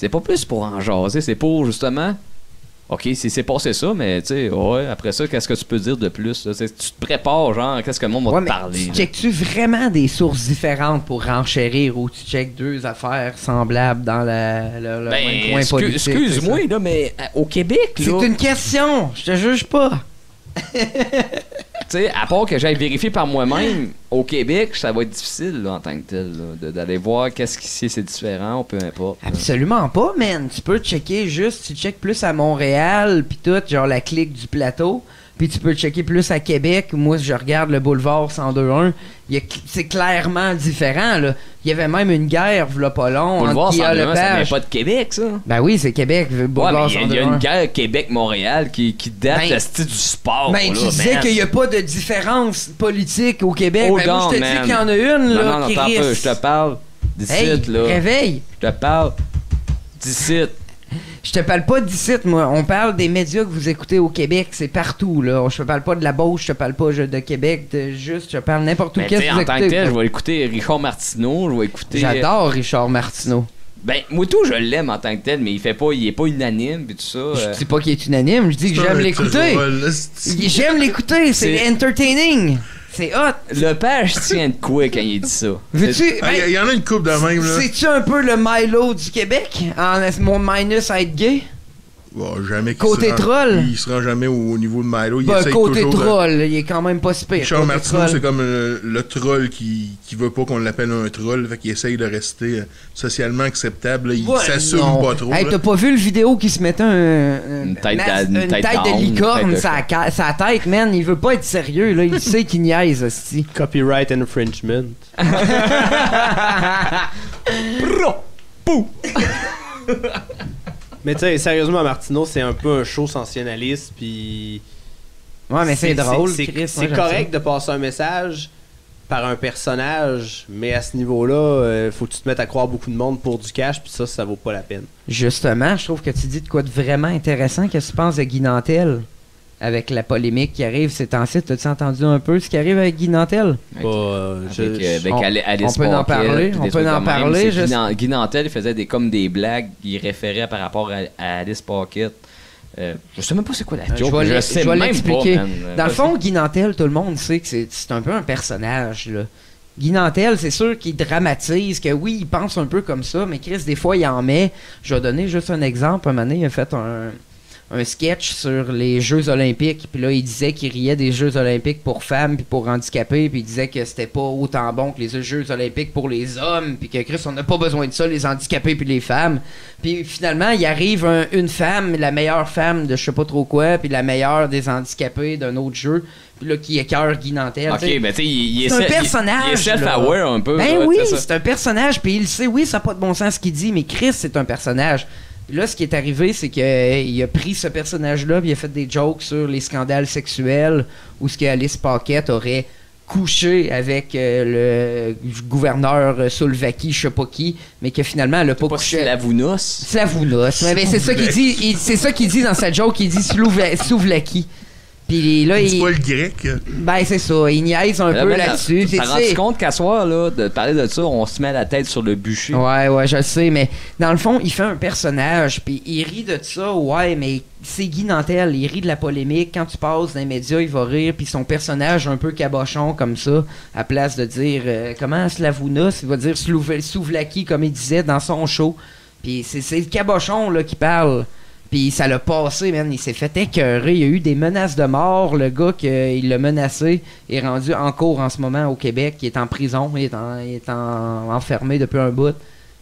c'est pas plus pour en jaser, c'est pour justement. Ok, c'est, c'est passé ça, mais tu sais, ouais, après ça, qu'est-ce que tu peux dire de plus? là? Tu te prépares, genre, qu'est-ce que le monde va Ouais, te parler? tu checkes-tu vraiment des sources différentes pour renchérir ou tu checkes deux affaires semblables dans la, le, le Ben, même coin excu- politique? excuse-moi, là, mais euh, au Québec, là, C'est une question, je te juge pas. Tu sais, à part que j'aille vérifier par moi-même, au Québec, ça va être difficile, en tant que tel, d'aller voir qu'est-ce qu'ici c'est différent, peu importe. Absolument pas, man. Tu peux checker juste, tu checkes plus à Montréal, puis tout, genre la clique du plateau. Puis tu peux checker plus à Québec. Moi, je regarde le boulevard 1021. Il y a- C'est clairement différent, là. Il y avait même une guerre, v'là pas long, entre Guillaume ça vient pas de Québec, ça. Ben oui, c'est Québec, Ouais, boulevard mais il y a- il y, a 1021. une guerre Québec-Montréal qui, qui date Ben, de du sport. Ben, là, tu disais man. qu'il n'y a pas de différence politique au Québec. Hold ben, moi, je te man. dis qu'il y en a une, Non, là, non, non, qui peu, risque. je te parle d'ici, Hey, là. réveille. Je te parle d'ici. Je te parle pas d'ici, moi. On parle des médias que vous écoutez au Québec. C'est partout, là. Je te parle pas de la Beauce, je te parle pas de Québec. de- juste, je parle n'importe où. Qu'est-ce que vous en tant que tel, je vais écouter Richard Martineau, je vais écouter... J'adore Richard Martineau. Ben, moi tout, je l'aime en tant que tel, mais il fait pas, il est pas unanime, pis tout ça. euh. Je dis pas qu'il est unanime, je dis que j'aime l'écouter. J'aime l'écouter, c'est entertaining. C'est hot. Le page tient de quoi quand il dit ça? Veux-tu. Ah, Il y, ben, il y en a une coupe de même, là. C'est-tu un peu le Milo du Québec? En mon minus à être gay? Bon, jamais qu'il Côté rend- troll? Il se rend jamais au, au niveau de Milo. Il Ben, essaye côté de- troll, il est quand même pas. Richard Côté Martineau, c'est comme euh, le troll qui, qui veut pas qu'on l'appelle un troll, fait qu'il essaye de rester euh, socialement acceptable. Il Ouais, s'assume pas trop. Hey, t'as pas vu le vidéo qui se mettait un, un- Une tête mas- d'a- une une tête tête de licorne sa, tête, man. Il veut pas être sérieux, là. Il sait qu'il niaise, hostie. [laughs] Copyright infringement. [laughs] [laughs] Mais tu sais, sérieusement, Martineau, c'est un peu un show sensationnaliste, puis. Ouais, mais c'est drôle, C'est correct de passer un message par un personnage, mais à ce niveau-là, euh, faut que tu te mettes à croire beaucoup de monde pour du cash, puis ça, ça vaut pas la peine. Justement, je trouve que tu dis de quoi de vraiment intéressant. Qu'est-ce que tu penses de Guy Nantel? Avec la polémique qui arrive ces temps-ci, t'as-tu entendu un peu ce qui arrive avec Guy Nantel? Avec- euh, je- Avec, euh, avec on- Ali- Alice on peut en parler, on peut en parler, Guy, Nan- Guy Nantel il faisait des, comme des blagues, il référait par rapport à, à Alice Pocket. Euh, je sais même pas c'est quoi la Euh, joke. je vais je sais je l'expliquer. Dans le fond, Guy Nantel, tout le monde sait que c'est c'est un peu un personnage. Là. Guy Nantel, c'est sûr qu'il dramatise, que oui, il pense un peu comme ça, mais Chris, des fois, il en met. Je vais donner juste un exemple. Un moment donné, il a fait un, un sketch sur les Jeux Olympiques, puis là, il disait qu'il riait des Jeux Olympiques pour femmes puis pour handicapés, puis il disait que c'était pas autant bon que les Jeux Olympiques pour les hommes, puis que Chris, on n'a pas besoin de ça, les handicapés puis les femmes. Puis finalement, il arrive un- une femme, la meilleure femme de je sais pas trop quoi, puis la meilleure des handicapés d'un autre jeu, puis là, qui écœure Guy Nantel. Ok, ben tu sais, il, il C'est un essaie- il- personnage, Il est self-aware un peu. Ben là, oui, c'est un personnage, puis il sait, oui, ça n'a pas de bon sens ce qu'il dit, mais Chris, c'est un personnage. Là, ce qui est arrivé, c'est qu'il a pris ce personnage-là, puis il a fait des jokes sur les scandales sexuels, où ce que Alice Paquette aurait couché avec euh, le gouverneur euh, je sais pas qui, mais que finalement, elle a pas, Pas couché. Slavounos. Slavounos. Mais, mais c'est ça qu'il dit, c'est ça qu'il dit dans sa joke, il dit Souvlaki. Puis là, C'est il, pas le grec. ben c'est ça, il niaise un Là, peu ben, là-dessus. T'as rendu compte qu'à soir, là, de parler de ça, on se met la tête sur le bûcher. Ouais, ouais, je sais, mais dans le fond, il fait un personnage, puis il rit de ça, ouais, mais c'est Guy Nantel, il rit de la polémique. Quand tu passes dans les médias, il va rire, puis son personnage un peu cabochon comme ça, à place de dire euh, comment Slavounos, il va dire Souvlaki, comme il disait dans son show. Puis c'est c'est le cabochon là, qui parle. Puis ça l'a passé, man. Il s'est fait écœurer. Il y a eu des menaces de mort. Le gars qui euh, l'a menacé est rendu en cours en ce moment au Québec. Il est en prison. Il est, en- enfermé depuis un bout.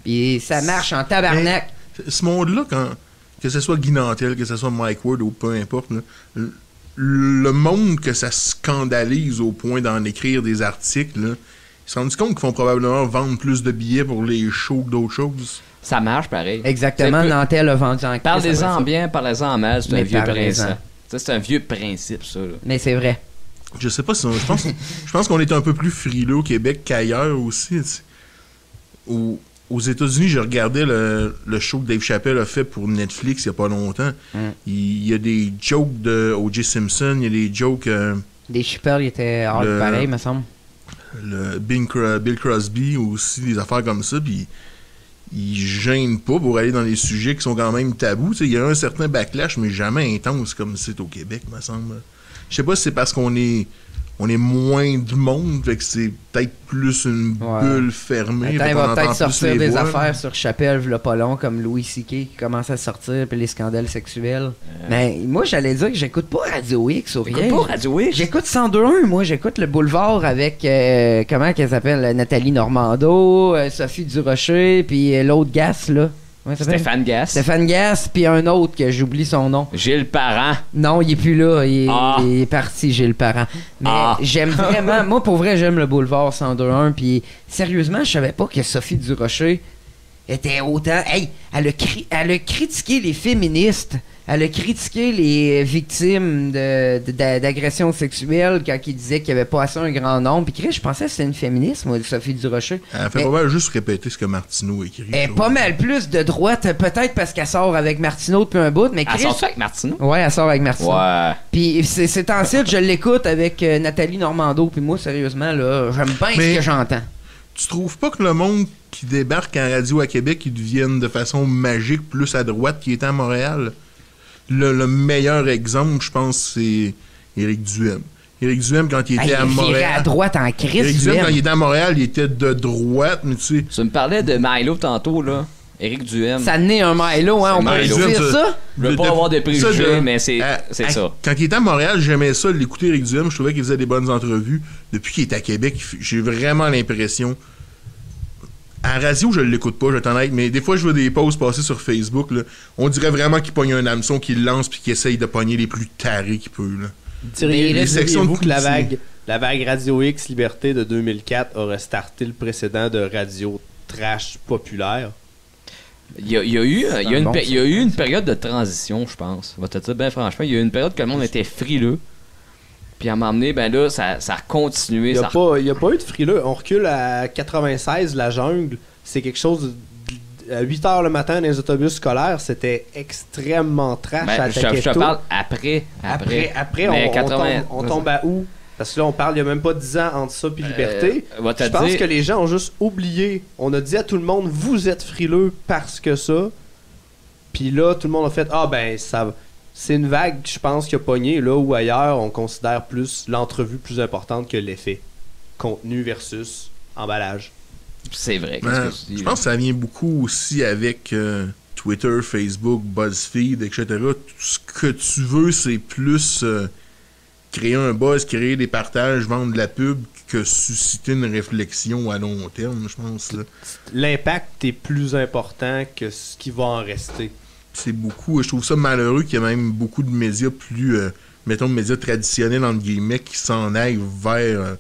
Puis ça marche en tabarnak. Ce monde-là, quand que ce soit Guy Nantel, que ce soit Mike Ward ou peu importe, le monde que ça scandalise au point d'en écrire des articles, là, ils se rendent compte qu'ils vont probablement vendre plus de billets pour les shows que d'autres choses. Ça marche pareil. Exactement. C'est un peu- Nantel a vendu en Parlez-en bien, parlez-en mal, c'est un vieux principe. Ça, c'est un vieux principe, ça. là. Mais c'est vrai. Je sais pas si on- je pense je pense qu'on est un peu plus frileux au Québec qu'ailleurs aussi. Au- aux États-Unis, je regardais le, le show que Dave Chappelle a fait pour Netflix il y a pas longtemps. Mm. Il, il y a des jokes de O.J. Simpson, il y a des jokes euh, Des shippers, il était Le- pareil, me semble. le Bing Bill Crosby aussi des affaires comme ça puis il gêne pas pour aller dans les sujets qui sont quand même tabous. Il y a un certain backlash, mais jamais intense comme c'est au Québec, me semble. Je sais pas si c'est parce qu'on est on est moins de monde, fait que c'est peut-être plus une Ouais. bulle fermée. Attends, il va peut-être sortir des voix. affaires sur Chappelle, v'là pas long, comme Louis C.K. qui commence à sortir, puis les scandales sexuels. Mais moi, j'allais dire que j'écoute pas Radio X ou rien. Pas Radio X. J'écoute 102.1, moi. J'écoute le boulevard avec, euh, comment qu'elle s'appelle, Nathalie Normando, euh, Sophie Durocher, puis euh, l'autre Gas, là. Comment elle s'appelle? Stéphane Gass. Stéphane Gas, puis un autre que j'oublie son nom. Gilles Parent. Non, il est plus là. Il est, Ah. il est parti, le parent. Mais Ah. j'aime [laughs] vraiment. moi, pour vrai, j'aime le boulevard 102.1. Puis sérieusement, je savais pas que Sophie Durocher était autant. Hey, elle a, cri- elle a critiqué les féministes. Elle a critiqué les victimes de- de- d'a- d'agressions sexuelles quand ils disaient qu'il n'y avait pas assez un grand nombre. Puis Chris, je pensais que c'était une féministe, moi, Sophie Durocher. Elle fait Mais- pas mal juste répéter ce que Martineau a écrit. Elle est pas mal plus de droite, peut-être parce qu'elle sort avec Martineau depuis un bout, mais Elle Chris. sort avec Martineau? Ouais, elle sort avec Martineau. Ouais. Puis c'est c'est en site, je l'écoute avec euh, Nathalie Normando. Puis moi, sérieusement, là, j'aime bien Mais- ce que j'entends. Tu trouves pas que le monde qui débarque en radio à Québec, ils deviennent de façon magique plus à droite qui était à Montréal? Le, le meilleur exemple, je pense, c'est Éric Duhem. Éric Duhem, quand il était Hey, à il virait Montréal. à droite en crise. Éric du Duhem, quand il était à Montréal, il était de droite, mais tu sais. Tu me parlais de Milo tantôt, là. Éric Duhem. Ça naît un Milo, hein, on peut dire ça- ça? Je veux pas de- avoir de préjugés, mais c'est à- c'est à- ça. Quand il était à Montréal, j'aimais ça, l'écouter Éric Duhem. Je trouvais qu'il faisait des bonnes entrevues. Depuis qu'il est à Québec, j'ai vraiment l'impression. À la radio, je l'écoute pas, je vais honnête, mais des fois, je vois des posts passer sur Facebook. là. On dirait vraiment qu'il pogne un hameçon, qu'il lance, puis qu'il essaye de pogner les plus tarés qu'il peut. Là. Diriez- les sections Diriez-vous de que la vague, la vague Radio X Liberté de 2004 aurait starté le précédent de Radio Trash populaire? Il y a, il y a eu, il y a une, bon, pé- ça. il y a eu une période de transition, je pense. Vais te dire bien franchement, il y a eu une période que le monde était frileux. Puis à m'emmener, ben là, ça, ça a continué. Il n'y a, a pas eu de frileux. On recule à 96, la jungle. C'est quelque chose. de- à 8 h le matin dans les autobus scolaires, c'était extrêmement trash Ben, à je, je te parle après. Après, Après, on, on 80 tombe, on tombe à où? Parce que là, on parle, il n'y a même pas 10 ans entre ça et liberté. Euh, te Je pense dire- que les gens ont juste oublié. On a dit à tout le monde, vous êtes frileux parce que ça. Puis là, tout le monde a fait, ah ben, ça va. C'est une vague, je pense, qui a pogné. Là où ailleurs, on considère plus l'entrevue plus importante que l'effet. Contenu versus emballage. C'est vrai. Ben, qu'est-ce que tu dis, je pense que ça vient beaucoup aussi avec euh, Twitter, Facebook, BuzzFeed, etc. Tout ce que tu veux, c'est plus euh, créer un buzz, créer des partages, vendre de la pub que susciter une réflexion à long terme, je pense. là. L'impact est plus important que ce qui va en rester. C'est beaucoup. Je trouve ça malheureux qu'il y a même beaucoup de médias plus, euh, mettons, médias traditionnels, entre guillemets, qui s'en aillent vers, euh,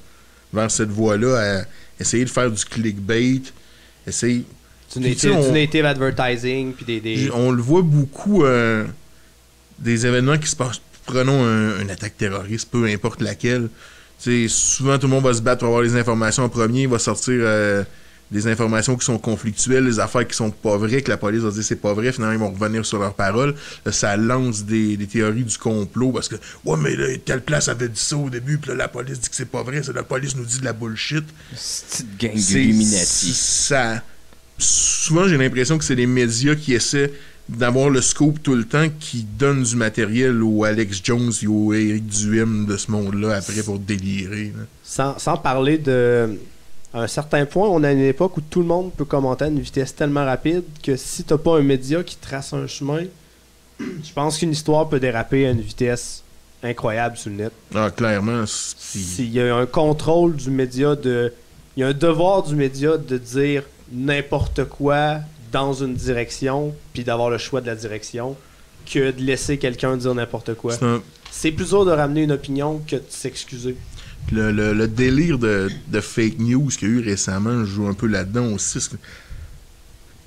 vers cette voie-là, à essayer de faire du clickbait, essayer Du Puis, native, du native advertising, puis des... On le voit beaucoup euh, des événements qui se passent. Prenons un- une attaque terroriste, peu importe laquelle. Souvent, tout le monde va se battre pour avoir les informations en premier. Il va sortir euh, des informations qui sont conflictuelles, des affaires qui sont pas vraies, que la police va dire c'est pas vrai. Finalement, ils vont revenir sur leurs paroles. Là, ça lance des, des théories du complot parce que, ouais, mais là, telle place avait dit ça au début, puis là, la police dit que c'est pas vrai. La police nous dit de la bullshit. Petite gang d'Illuminati. Ça. Souvent, j'ai l'impression que c'est les médias qui essaient d'avoir le scope tout le temps qui donnent du matériel au Alex Jones et au Eric Duhem de ce monde-là après pour délirer. là. Sans, sans parler de. À un certain point, on a une époque où tout le monde peut commenter à une vitesse tellement rapide que si t'as pas un média qui trace un chemin, [clears throat] Je pense qu'une histoire peut déraper à une vitesse incroyable sur le net. Ah, clairement, S'il y a un contrôle du média de. Il y a un devoir du média de dire n'importe quoi dans une direction, puis d'avoir le choix de la direction, que de laisser quelqu'un dire n'importe quoi. c'est un- C'est plus dur de ramener une opinion que de s'excuser. Le, le- le délire de, de fake news qu'il y a eu récemment joue un peu là-dedans aussi. parce que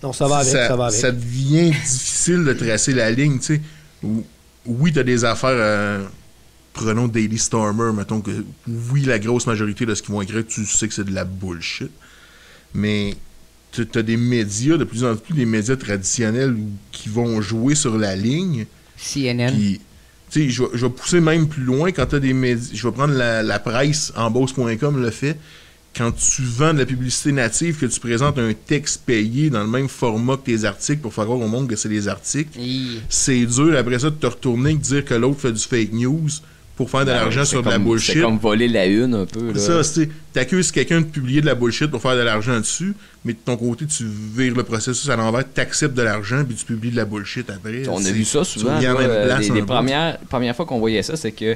Non, ça va avec, ça, va avec. ça devient difficile de tracer la ligne, tu sais. Ou- Oui, t'as des affaires. euh, prenons Daily Stormer, mettons que oui, la grosse majorité de ce qu'ils vont écrire, tu sais que c'est de la bullshit. Mais tu as des médias, de plus en plus des médias traditionnels qui vont jouer sur la ligne. CNN. Tu sais, je vais- je vais pousser même plus loin quand tu as des médias. Je vais prendre la, la presse en bourse.com le fait. Quand tu vends de la publicité native, que tu présentes un texte payé dans le même format que tes articles pour faire croire au monde que c'est des articles, c'est dur après ça de te retourner et de dire que l'autre fait du fake news pour faire de Ben, l'argent sur de la bullshit. C'est comme voler la une un peu. Là. Ça, c'est t'accuses quelqu'un de publier de la bullshit pour faire de l'argent dessus, mais de ton côté, tu vires le processus à l'envers, t'acceptes de l'argent, puis tu publies de la bullshit après. On a vu ça souvent. à là, place les premières, premières fois qu'on voyait ça, c'est que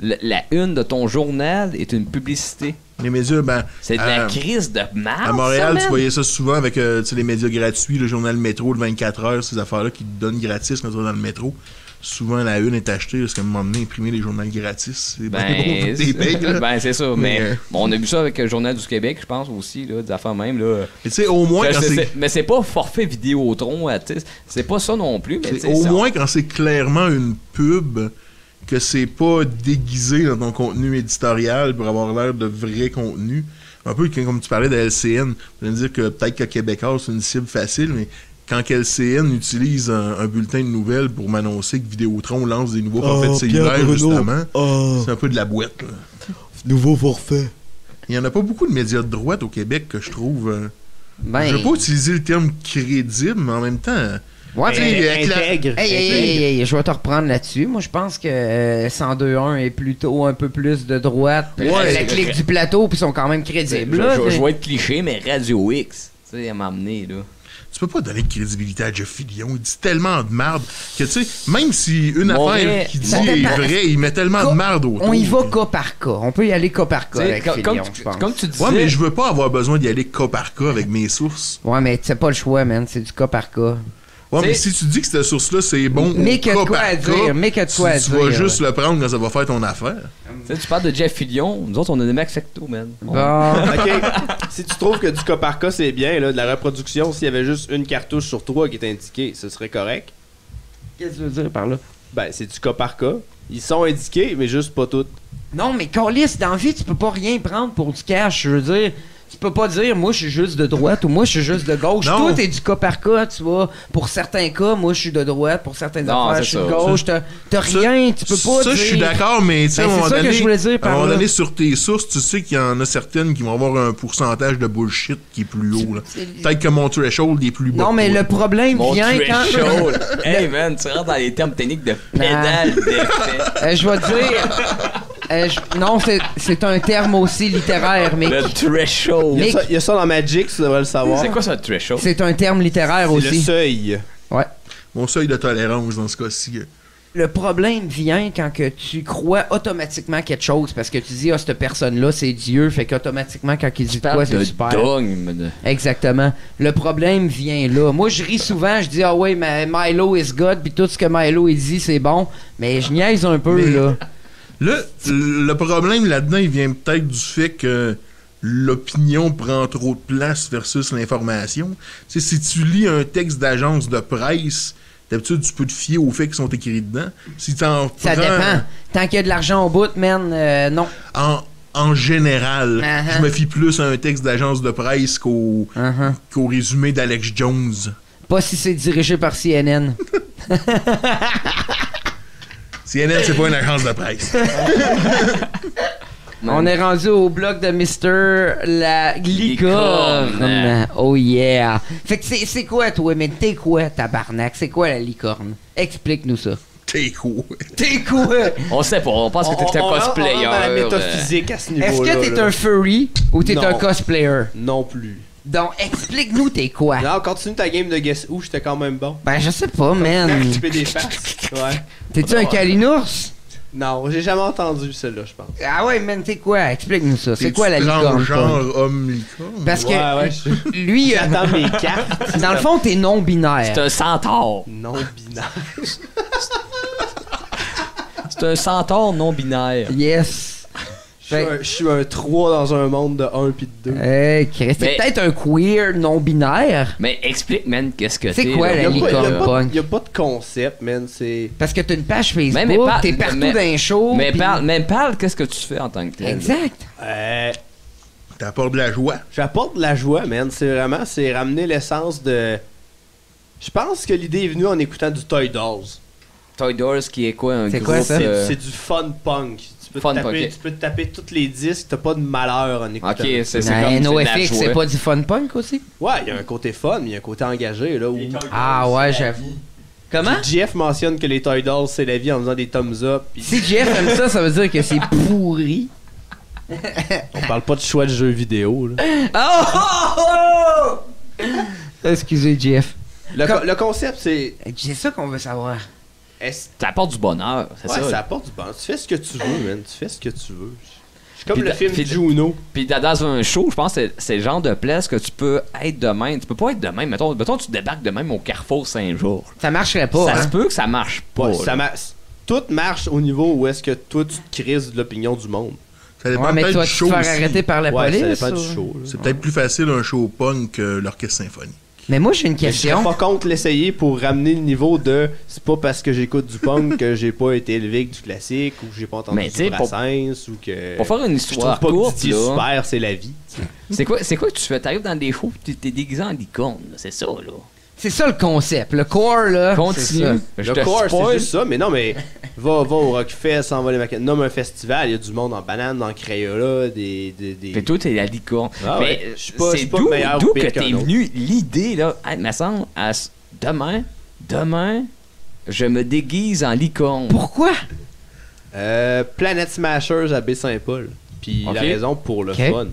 la une de ton journal est une publicité. Les médias, ben. C'est de la crise de marde. À Montréal, tu voyais ça souvent avec euh, les médias gratuits, le journal Métro, le 24 heures, ces affaires-là qui te donnent gratis quand tu vas dans le métro. Souvent, la une est achetée parce qu'à un moment donné, imprimer les journaux gratis, c'est Ben, ben, c'est ça. Mais, Mais, euh, bon, on a vu ça avec le Journal du Québec, je pense aussi, là, des affaires même. Là. Mais tu sais, au moins, C'est- quand c'est- mais c'est pas forfait Vidéotron, euh, c'est pas ça non plus. Mais Au ça- moins, quand c'est clairement une pub, que c'est pas déguisé dans ton contenu éditorial pour avoir l'air de vrai contenu. Un peu comme tu parlais de LCN. Tu me dire que peut-être que Québécois, c'est une cible facile, mais quand LCN utilise un, un bulletin de nouvelles pour m'annoncer que Vidéotron lance des nouveaux forfaits de cellulaire, justement, c'est un peu de la boîte. là. nouveau forfait. Il y en a pas beaucoup de médias de droite au Québec que je trouve. euh, Ben, Je veux pas utiliser le terme crédible, mais en même temps. ouais, la- Intègre. Hey, hey, hey, hey, hey, je vais te reprendre là-dessus. Moi, je pense que euh, 102.1 est plutôt un peu plus de droite. Ouais, la clique du plateau, puis ils sont quand même crédibles. je- là. je- je vais être cliché, mais Radio X, tu sais, à m'amener, là. Tu peux pas donner de crédibilité à Jeff Fillion. Il dit tellement de merde que, tu sais, même si une affaire qu'il dit est vraie, il met tellement Cas- de merde autour. On y va cas par cas. On peut y aller cas par cas avec comme, Filion, comme je tu- pense. comme tu disais. Ouais, mais je veux pas avoir besoin d'y aller cas par cas avec mes sources. Ouais, mais c'est pas le choix, man. C'est du cas par cas. Ouais, mais si tu dis que cette source-là, c'est bon Mais que quoi à dire, mais que quoi à tu vas dire, juste le prendre quand ça va faire ton affaire. Tu sais, tu parles de Jeff Fillion, nous autres, on a des Max Facto, man. [laughs] Ok. si tu trouves que du cas par cas c'est bien, là, de la reproduction, s'il y avait juste une cartouche sur trois qui est indiquée, ce serait correct. Qu'est-ce que tu veux dire par là? Ben, c'est du cas par cas. Ils sont indiqués, mais juste pas toutes. Non, mais Carlis, dans la vie, tu peux pas rien prendre pour du cash. Je veux dire, tu peux pas dire, moi, je suis juste de droite ou moi, je suis juste de gauche. Non. Tout est du cas par cas, tu vois. Pour certains cas, moi, je suis de droite. Pour certaines Non, affaires, je suis de ça. gauche. T'as t'as Ça- rien, tu peux pas ça, dire. je suis d'accord, mais tu sais, Ben, à un c'est moment ça que donné, je voulais dire par à un moment donné, sur tes sources, tu sais qu'il y en a certaines qui vont avoir un pourcentage de bullshit qui est plus haut. là. Peut-être que mon threshold est plus bas. Non, mais toi. le problème Mon vient quand. [laughs] hey, man, tu rentres dans les termes techniques de pédale d'effet. Euh, je vais te dire. [laughs] euh, je- Non, c'est- c'est un terme aussi littéraire, mais Le threshold. Il y, a ça, il y a ça dans Magic, tu devrais le savoir. C'est quoi ça, le threshold? c'est un terme littéraire C'est le aussi. seuil. Ouais. Mon seuil de tolérance dans ce cas-ci. euh, Le problème vient quand que tu crois automatiquement quelque chose parce que tu dis ah cette personne là c'est Dieu fait qu'automatiquement quand il dit de quoi c'est de super. dogme. de- Exactement. Le problème vient là. Moi je ris souvent, je dis ah ouais mais Milo is God puis tout ce que Milo il dit c'est bon, mais je niaise un peu Mais- là. Le, le problème là-dedans, il vient peut-être du fait que l'opinion prend trop de place versus l'information. Tu sais, si tu lis un texte d'agence de presse, d'habitude, tu peux te fier aux faits qui sont écrits dedans. Si t'en Ça prends- dépend. Tant qu'il y a de l'argent au bout, man, euh, non. En, en général, Uh-huh. je me fie plus à un texte d'agence de presse qu'au qu'au résumé d'Alex Jones. Pas si c'est dirigé par CNN. [laughs] CNN, c'est pas une agence de presse. [laughs] On est rendu au bloc de Mister la licorne. Licorne. Oh yeah. Fait que c'est quoi toi, mais t'es quoi tabarnak? C'est quoi la licorne? Explique-nous ça. T'es cool. T'es quoi? On sait pas, on pense que t'es un On- on- on cosplayer. dans la métaphysique à ce Est-ce niveau-là. que t'es un furry ou t'es un cosplayer? Non plus. Donc, explique-nous t'es quoi. Non, continue ta game de Guess Who, j'étais quand même bon. Ben, je sais pas, man. [laughs] Tu fais des faces. Ouais. T'es-tu un calinours? Non, j'ai jamais entendu celle-là, je pense. Ah ouais, man, t'es quoi? Explique-nous ça. C'est quoi la licorne? Paul? homme licorne? Parce que Ouais, ouais, je- lui, euh, J'attends mes cartes. [laughs] dans le fond, t'es C'est non-binaire. un centaure. Non binaire. C'est un centaure non binaire. Yes. Je suis un- je suis un 3 dans un monde de 1 puis de 2. Hey, Chris, c'est peut-être un queer non-binaire. Mais explique, man, qu'est-ce que C'est t'es, quoi, la licorne punk? y a pas de concept, man. C'est. Parce que t'as une page Facebook, t'es partout mais- dans un show. Mais pis- parle, mais parle, qu'est-ce que tu fais en tant que tel? Exact. Euh, T'apportes de la joie. J'apporte de la joie, man. C'est vraiment, c'est ramener l'essence de. Je pense que l'idée est venue en écoutant du Toy Dolls. Toy Doors qui est quoi un C'est quoi, ça? C'est euh, c'est du fun punk. Tu peux, Fun te taper, punk, ok. tu peux te taper tous les disques, t'as pas de malheur en écoutant. Ok, c'est c'est Ben, comme c'est de la NoFX, c'est joie. pas du fun punk aussi? Ouais, il y a un côté fun, mais il y a un côté engagé. Là, où... Ah ouais, j'avoue. Comment? Jeff mentionne que les Toy Dolls, c'est la vie en faisant des thumbs up. puis Si Jeff aime ça, ça veut dire que c'est pourri. On parle pas de choix de jeux vidéo. Là. Oh! [laughs] oh, oh! Excusez, Jeff. Le, Comme- co- le concept, c'est. C'est ça qu'on veut savoir. Ça apporte du bonheur, c'est Ouais, ça. ça apporte du bon. Tu fais ce que tu veux, man. Tu fais ce que tu veux. Suis comme Puis le da- film puis- Juno. Puis dans- dans un show, je pense que c'est- c'est le genre de place que tu peux être de même. Tu peux pas être de même. Mettons, mettons tu débarques de même au Carrefour Saint-Jour. Ça marcherait pas, ça hein? se peut que ça marche pas. Ouais, là. ça ma- Tout marche au niveau où est-ce que toi, tu te crises de l'opinion du monde. Ça dépend Ouais, mais tu du te show faire aussi. arrêter par la Ouais, police. ça dépend ou- du show. là. C'est peut-être plus facile un show punk que l'orchestre symphonique. Mais moi, j'ai une Mais Je serais question. pas contre l'essayer pour ramener le niveau de c'est pas parce que j'écoute du punk que j'ai pas été élevé avec du classique ou que j'ai pas entendu Mais du Brassens ou que Pour faire une je trouve histoire pas courte, que là, super c'est la vie. c'est quoi, c'est quoi que tu fais? T'arrives dans des shows, tu t'es déguisé en licorne, là, c'est ça, là. C'est ça le concept. Le core, là. Continue. Je le core c'est spoil. juste ça mais non mais va, va au Rockfest s'en va les maquettes nomme un festival il y a du monde en banane dans Crayola des, des, des- Puis toi, t'es la licorne. Ah mais ouais. Je suis pas- je c'est suis pas d'où, meilleur d'où ou pire que t'es autre. venu? L'idée, là. Hey, me semble, à s- demain, demain, je me déguise en licorne. Pourquoi? Euh, Planet Smashers à Baie-Saint-Paul puis Ok. la raison pour le Ok. fun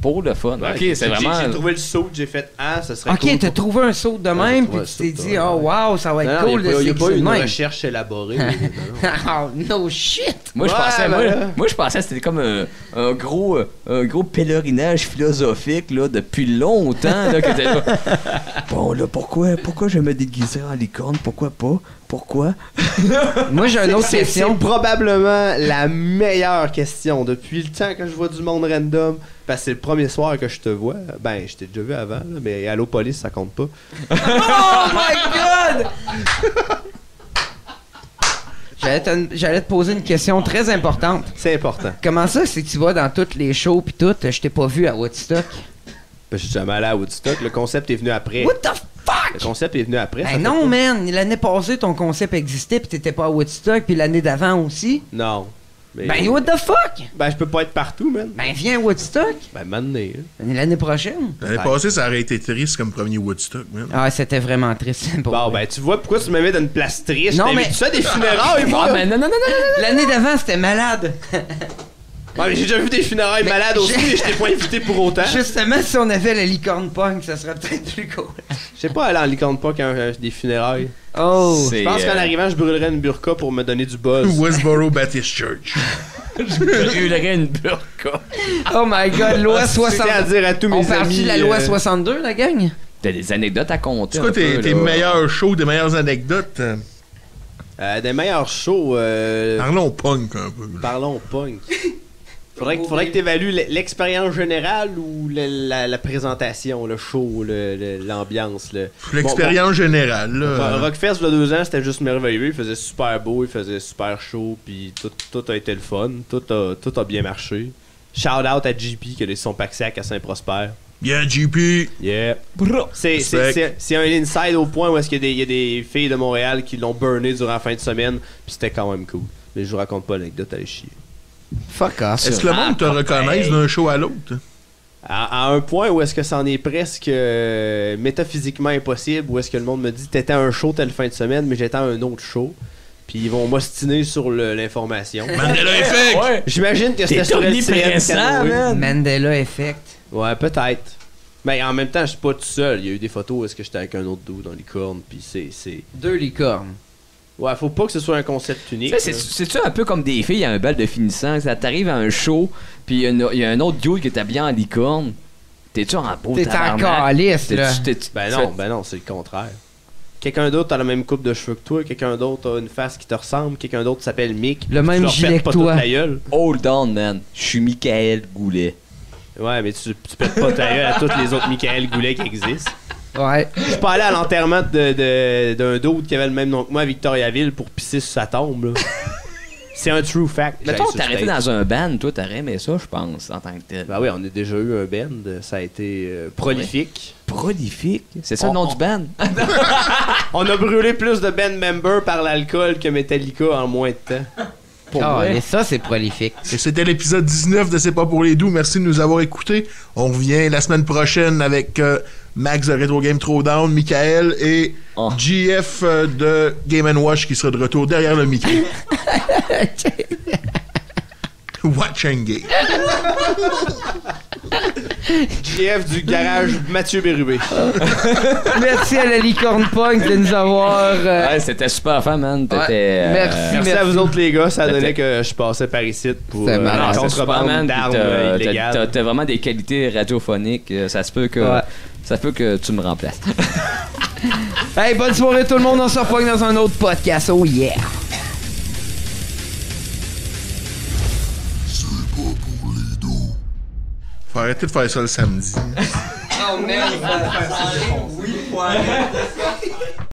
Pour le fun. Ouais, ok, j'ai- c'est vraiment. j'ai trouvé le saut j'ai fait ah ça serait Ok, cool t'as pour- trouvé un saut de Ouais, même, puis tu t'es dit, oh wow, ça va être non, cool il n'y de a, pas- y a pas déguiser une même. recherche élaborée. [laughs] oh, no shit! Moi, je Ouais, pensais, moi, ben- moi, je pensais que c'était comme un, un gros, un gros pèlerinage philosophique là, depuis longtemps. Là, que t'es là. [laughs] Bon, là, pourquoi, pourquoi je me déguiser en licorne? Pourquoi pas? Pourquoi? [laughs] Moi, j'ai une autre question. C'est probablement la meilleure question depuis le temps que je vois du monde random. Parce que c'est le premier soir que je te vois. Ben, je t'ai déjà vu avant, là, mais Allo Police, ça compte pas. Oh my [laughs] god! J'allais te, j'allais te poser une question très importante. C'est important. Comment ça, si tu vas dans toutes les shows pis tout, je t'ai pas vu à Woodstock? Ben, je suis jamais allé à Woodstock. Le concept est venu après. What the fuck? concept est venu après. ça Ben non, pas- man. L'année passée, ton concept existait pis t'étais pas à Woodstock, puis l'année d'avant aussi. Non. Mais- Ben what the fuck? Ben, je peux pas être partout, man. Ben viens à Woodstock. Ben, là. L'année prochaine. L'année Ouais. passée, ça aurait été triste comme premier Woodstock, man. Ah, c'était vraiment triste. pour Bon, vrai. ben, tu vois pourquoi tu me mets dans une place triste. Non, mais-. Tu fais des funérailles, moi. Ah, non, non, non, non, non. L'année d'avant, c'était malade. Ouais, mais j'ai déjà vu des funérailles Mais malades aussi, j'ai- et je t'ai pas invité pour autant. [laughs] Justement, si on avait la licorne punk, ça serait peut-être plus cool. Je sais pas aller en licorne pas quand euh, des funérailles. Oh! C'est, Je pense qu'en euh, arrivant, je brûlerais une burqa pour me donner du buzz. [laughs] Westboro Baptist Church. Je brûlerais une burqa. Oh my god, loi C'est à 62. dire à tous mes On parle amis. de la loi euh, 62, la gang? T'as des anecdotes à compter. C'est quoi un tes, peu, tes là. meilleurs shows, des meilleures anecdotes? euh, euh, des meilleurs shows. euh, Parlons punk un peu. là. Parlons punk. Faudrait que, faudrait que tu évalues l'expérience générale ou la, la présentation, le show, le- le- l'ambiance. Le, L'expérience générale, là. Rockfest, il y a deux ans, c'était juste merveilleux. Il faisait super beau, il faisait super chaud, puis tout, tout a été le fun. Tout a, tout a bien marché. Shout out à JP qui a laissé son pack-sac à Saint-Prosper. Yeah, GP. Yeah. Bro. C'est, c'est, Respect. c'est, c'est un inside au point où est-ce qu'il y a des, il y a des filles de Montréal qui l'ont burné durant la fin de semaine, puis c'était quand même cool. Mais je vous raconte pas l'anecdote, allez chier. Fuck off. Est-ce que le monde te Ah, reconnaisse hey. d'un show à l'autre? À, à un point où est-ce que c'en est presque euh, métaphysiquement impossible, où est-ce que le monde me dit t'étais à un show telle fin de semaine, mais j'étais à un autre show. Puis ils vont m'ostiner sur le- l'information. [laughs] Mandela Effect! Ouais. J'imagine que c'était sur man. Mandela Effect. Ouais, peut-être. Mais en même temps, je suis pas tout seul. Il y a eu des photos où est-ce que j'étais avec un autre dos dans les cornes, puis c'est, c'est... Deux licornes. Ouais, faut pas que ce soit un concept unique. C'est-tu un peu comme des filles à un bal de finissant? Ça t'arrive à un show, puis il y a un autre dude qui est habillé en licorne. T'es-tu en beau T'es en calice, là. Ben non, ben non, c'est le contraire. Quelqu'un d'autre a la même coupe de cheveux que toi, quelqu'un d'autre a une face qui te ressemble, quelqu'un d'autre s'appelle Mick. Le Tu même leur gilet que pas toi. toute la gueule. Hold on, man. Je suis Michael Goulet. Ouais, mais tu, tu pètes pas ta gueule à tous les autres Michael Goulet qui existent. Ouais. Je suis pas allé à l'enterrement de- de- d'un d'autre qui avait le même nom que moi à Victoriaville pour pisser sur sa tombe, là. [laughs] C'est un true fact. Mettons que sur stage. dans un band, toi, t'aurais aimé ça, je pense, en tant que tel. Ben oui, on a déjà eu un band, ça a été euh, prolifique. Prolifique? C'est ça le nom on- du band? [laughs] On a brûlé plus de band members par l'alcool que Metallica en moins de temps. Pour Ah, mais ça, c'est prolifique. Et c'était l'épisode 19 de C'est pas pour les doux. Merci de nous avoir écoutés. On revient la semaine prochaine avec euh, Max de Retro Game Throwdown, Michael et Oh. GF euh, de Game Watch qui sera de retour derrière le micro. [laughs] Watch and Game. GF du garage Mathieu Bérubé. [laughs] Merci à la licorne punk de nous avoir. euh, Ouais, c'était super fun, man. Ouais. euh, Merci. Merci à vous autres les gars, ça donnait que je passais par ici pour C'est euh, la c'est super, contrebande d'armes t'as- illégales. Vraiment des qualités radiophoniques. Ça se peut que. Ouais. Ça peut que tu me remplaces. [laughs] Hey, bonne soirée tout le monde. On se repogne dans un autre podcast. Oh yeah. Faut arrêter de faire ça le samedi. Oh man.